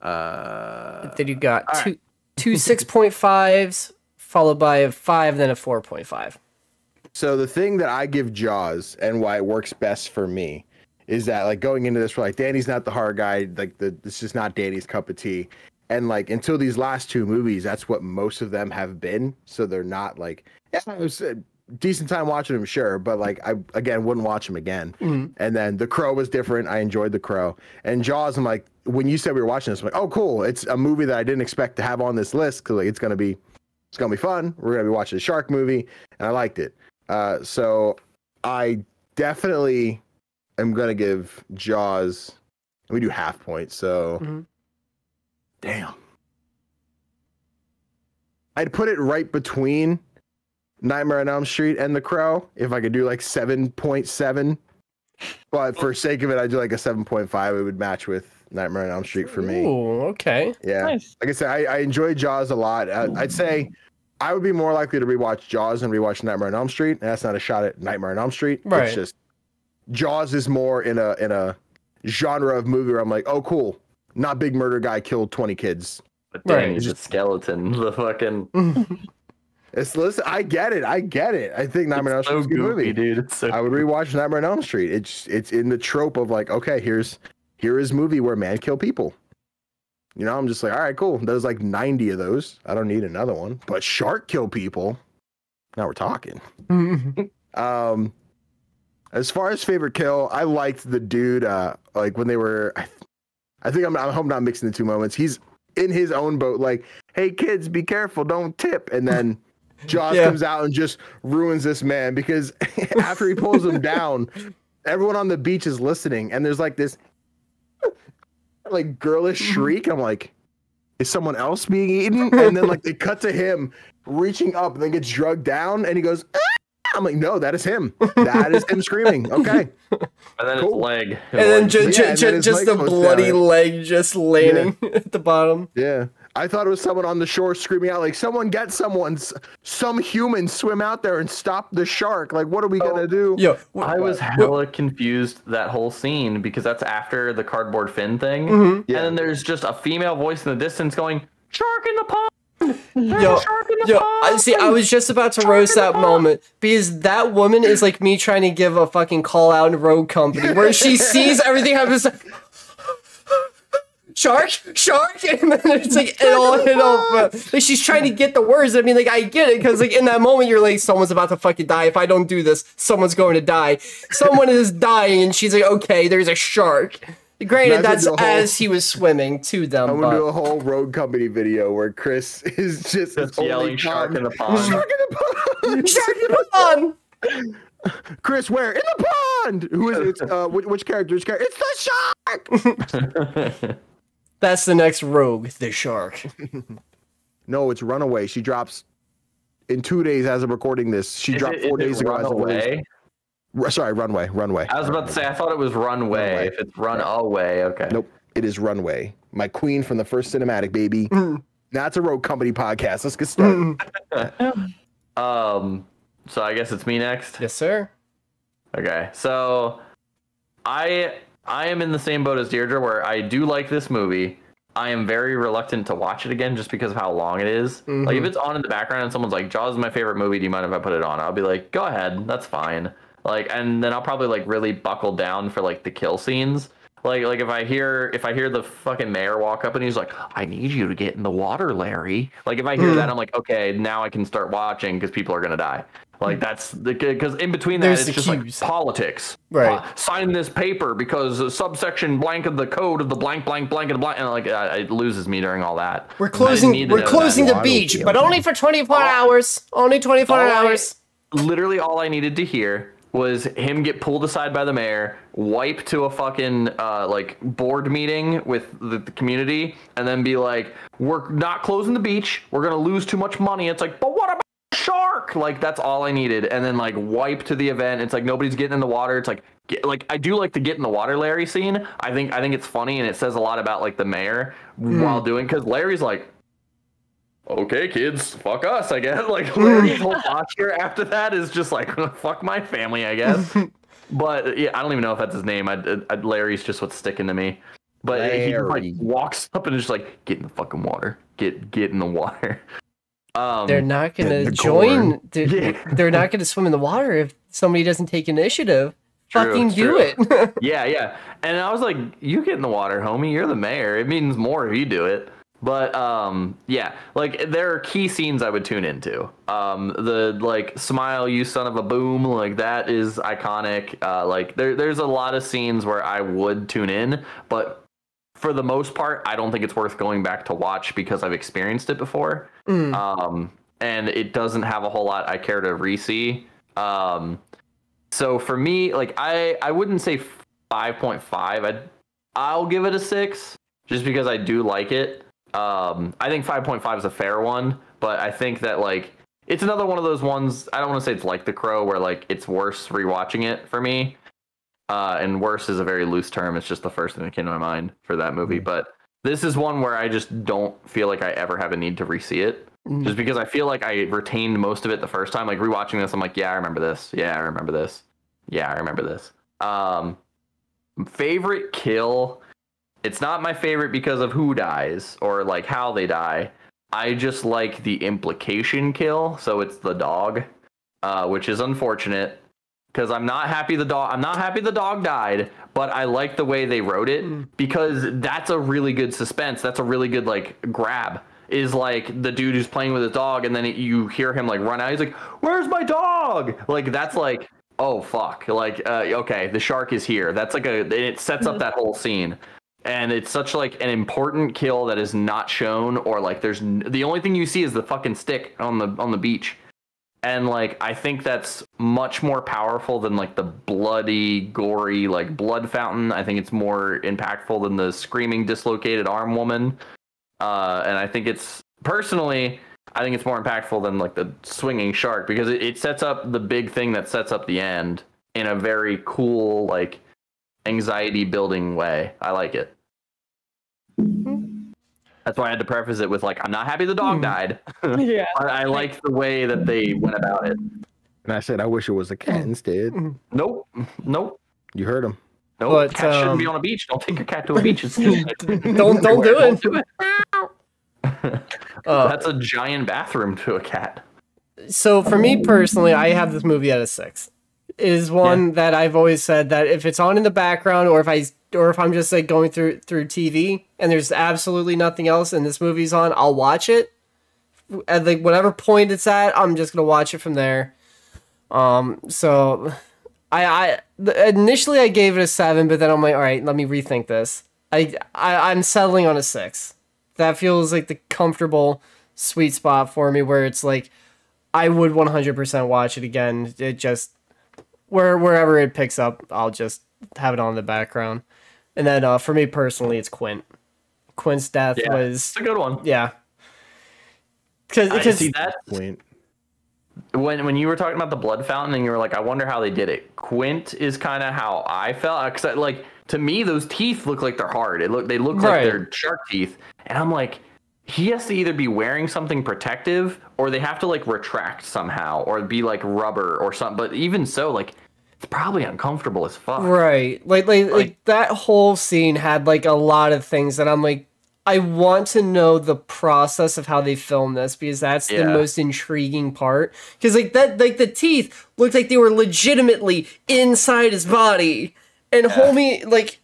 uh Then you got two two six point fives, followed by a five, then a four point five. So the thing that I give Jaws and why it works best for me is that like going into this, we're like Danny's not the horror guy. Like the this is not Danny's cup of tea. And like until these last two movies, that's what most of them have been. So they're not like yeah, it was a decent time watching them, sure, but like I again wouldn't watch them again. And then The Crow was different. I enjoyed The Crow. And Jaws, I'm like when you said we were watching this, I'm like oh cool, it's a movie that I didn't expect to have on this list because like it's gonna be it's gonna be fun. We're gonna be watching a shark movie, and I liked it. Uh, so I definitely am gonna give Jaws. We do half points, so Mhm. Damn. I'd put it right between Nightmare on Elm Street and The Crow if I could do like seven point seven. But for sake of it, I'd do like a seven point five. It would match with Nightmare on Elm Street for me. Ooh, okay. Yeah Nice. like I said, I, I enjoy Jaws a lot. I, I'd say I would be more likely to rewatch Jaws than rewatch Nightmare on Elm Street. And that's not a shot at Nightmare on Elm Street. Right. It's just Jaws is more in a in a genre of movie where I'm like, oh cool, not big murder guy killed 20 kids. But Right. Danny's a skeleton. The fucking It's listen. I get it. I get it. I think Nightmare on Elm Street so is a good movie. dude. It's so I would rewatch Nightmare on Elm Street. It's it's in the trope of like, okay, here's here is movie where man kill people. You know, I'm just like, all right, cool. There's like 90 of those. I don't need another one. But shark kill people. Now we're talking. Um, as far as favorite kill, I liked the dude. Uh, like when they were, I, I think I'm. I hope I'm not mixing the two moments. He's in his own boat, like, "Hey kids, be careful, don't tip." And then Jaws Yeah. comes out and just ruins this man because after he pulls him down, everyone on the beach is listening, and there's like this, like girlish shriek. I'm like, is someone else being eaten? And then like they cut to him reaching up, and then gets drugged down, and he goes. "Ah!" I'm like, no, that is him. That is him screaming. Okay. and then Cool. his leg. and then Like, ju- Yeah, ju- and then just leg the goes down, bloody leg just laying at the bottom. Yeah. I thought it was someone on the shore screaming out, like, someone get someone, some human swim out there and stop the shark. Like, what are we going to do? Yo, I was hella confused that whole scene because that's after the cardboard fin thing, Mhm. Yeah. and then there's just a female voice in the distance going, "Shark in the pond! There's Yo, Yo! I see. I was just about to roast that moment because that woman is like me trying to give a fucking call out in Rogue Company, where she sees everything happen. it's like, Shark, shark, and then it's like it all hit off. Like she's trying to get the words. I mean, like I get it because like in that moment you're like, someone's about to fucking die. If I don't do this, someone's going to die. Someone is dying, and she's like, okay, there's a shark. Granted, that's the whole- as he was swimming to them. I'm going to do a whole Rogue Company video where Chris is just, Just his only yelling shark in the pond. pond. Shark in the pond. shark in the pond. Chris, where? In the pond. Who is it? Uh, which, which character? Which character? It's the shark. That's the next rogue, the shark. no, it's Runaway. She drops in two days as of recording this. She Is dropped it- four days ago. as of. Runaway? Ru- Sorry, Runway. Runway. I was about to say I thought it was runway. Runway. If it's run away, okay. Nope. It is Runway. My queen from the first cinematic, baby. That's a Rogue Company podcast. Let's get started. Um, so I guess it's me next. Yes, sir. Okay, so I I am in the same boat as Deirdre, where I do like this movie. I am very reluctant to watch it again just because of how long it is. Like if it's on in the background and someone's like, "Jaws is my favorite movie. Do you mind if I put it on?" I'll be like, "Go ahead, that's fine." Like, and then I'll probably like really buckle down for like the kill scenes. Like, like if I hear if I hear the fucking mayor walk up and he's like, "I need you to get in the water, Larry." Like if I hear that, I'm like, okay, now I can start watching because people are gonna die. Like that's the because in between that There's it's just like politics. Right. Uh, sign this paper because subsection blank of the code of the blank blank blank and blank and like uh, it loses me during all that. We're closing. We're know that. closing the beach, but only for 24 hours. Only 24 All I- hours. literally all I needed to hear was him get pulled aside by the mayor, wipe to a fucking uh, like board meeting with the, the community, and then be like, "We're not closing the beach. We're gonna lose too much money." It's like, but what about shark? Like that's all I needed, and then like wipe to the event. It's like nobody's getting in the water. It's like. Get, like I do like the get in the water Larry scene. I think I think it's funny and it says a lot about like the mayor while doing because Larry's like, okay, kids, fuck us, I guess. Like Larry's whole posture after that is just like, fuck my family, I guess. but yeah, I don't even know if that's his name. I, I, Larry's just what's sticking to me. But he just like walks up and is just like, get in the fucking water, get get in the water. Um, They're not gonna the join. They're, Yeah. they're not gonna swim in the water if somebody doesn't take initiative. True, Fucking do true. it. Yeah, yeah. And I was like, you get in the water, homie. You're the mayor. It means more if you do it. But um yeah, like there are key scenes I would tune into. Um the like smile you son of a boom, like that is iconic. Uh like there there's a lot of scenes where I would tune in, but for the most part, I don't think it's worth going back to watch because I've experienced it before. Mm. Um and it doesn't have a whole lot I care to re-see. Um so for me, like I I wouldn't say 5.5. I'd I'll give it a 6 just because I do like it. Um I think 5.5 is a fair one, but I think that like it's another one of those ones I don't want to say it's like The Crow where like it's worse rewatching it for me. Uh and worse is a very loose term. It's just the first thing that came to my mind for that movie, but this is one where I just don't feel like I ever have a need to re-see it Mm. just because I feel like I retained most of it the first time. Like rewatching this, I'm like, yeah, I remember this. Yeah, I remember this. Yeah, I remember this. Um, favorite kill. It's not my favorite because of who dies or like how they die, I just like the implication kill, so it's the dog, uh, which is unfortunate because I'm not happy the dog. I'm not happy the dog died, but I like the way they wrote it because that's a really good suspense. That's a really good like grab. Is like the dude who's playing with his dog, and then it, you hear him like run out. He's like, "Where's my dog?" Like that's like, oh fuck. Like uh, okay, the shark is here. That's like a. It sets up that whole scene and it's such like an important kill that is not shown or like there's n- the only thing you see is the fucking stick on the on the beach. And like i think that's much more powerful than like the bloody gory like blood fountain. I think it's more impactful than the screaming dislocated arm woman. Uh and i think it's personally i think it's more impactful than like the swinging shark because it, it sets up the big thing that sets up the end in a very cool like anxiety building way. I like it. That's why I had to preface it with like, I'm not happy the dog Hmm. died. yeah. I, I like the way that they went about it. And I said, I wish it was a cat instead. Nope, nope, You heard him. nope. But, cat shouldn't be um, on a beach. Don't take your cat to a beach. It's stupid. Don't don't do Don't it. do it. Uh, That's a giant bathroom to a cat. so for me personally, I have this movie at a six. Is one that I've always said that if it's on in the background or if I or if I'm just like going through through TV and there's absolutely nothing else and this movie's on, I'll watch it. At like whatever point it's at, I'm just gonna watch it from there. Um, so I I initially I gave it a seven, but then I'm like, all right, let me rethink this. I, I I'm settling on a six. That feels like the comfortable sweet spot for me where it's like I would 100% watch it again. It just where wherever it picks up, I'll just have it on in the background. And then uh, for me personally, it's Quint. Quint's death Yeah. was It's a good one. yeah. Because because see that Quint. when when you were talking about the blood fountain and you were like, I wonder how they did it. Quint is kind of how I felt because like to me those teeth look like they're hard. It look they look like they're shark teeth, and I'm like, he has to either be wearing something protective or they have to like retract somehow or be like rubber or something. But even so, like it's probably uncomfortable as fuck. Right. Like, like like that whole scene had like a lot of things that I'm like I want to know the process of how they filmed this because that's the most intriguing part. Cuz like that like the teeth looked like they were legitimately inside his body. And homie like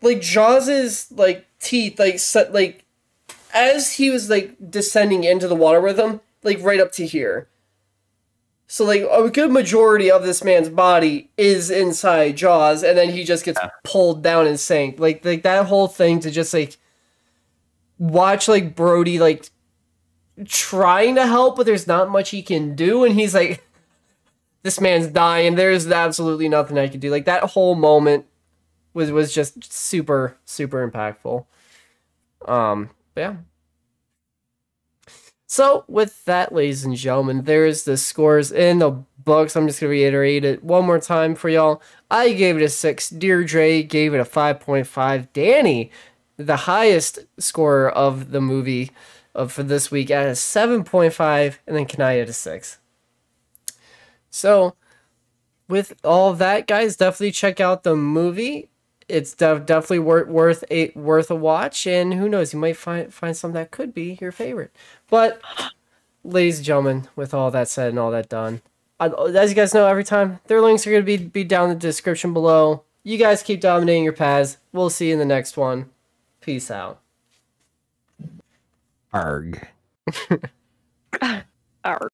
like Jaws's like teeth like set like as he was like descending into the water with him, like right up to here. So like a good majority of this man's body is inside Jaws, and then he just gets pulled down and sank. Like like that whole thing to just like watch like Brody like trying to help, but there's not much he can do, and he's like, this man's dying. There's absolutely nothing I can do. Like that whole moment was was just super super impactful. Um, yeah. So, with that, ladies and gentlemen, there's the scores in the books. I'm just going to reiterate it one more time for y'all. I gave it a 6. Deirdre gave it a 5.5. Danny, the highest scorer of the movie for this week, at a 7.5. And then Kanaya at a 6. So, with all that, guys, definitely check out the movie. It's def- definitely worth worth a worth a watch, and who knows, you might find find something that could be your favorite. But, ladies and gentlemen, with all that said and all that done, I, as you guys know, every time their links are going to be be down in the description below. You guys keep dominating your paths. We'll see you in the next one. Peace out. Arg. Arr.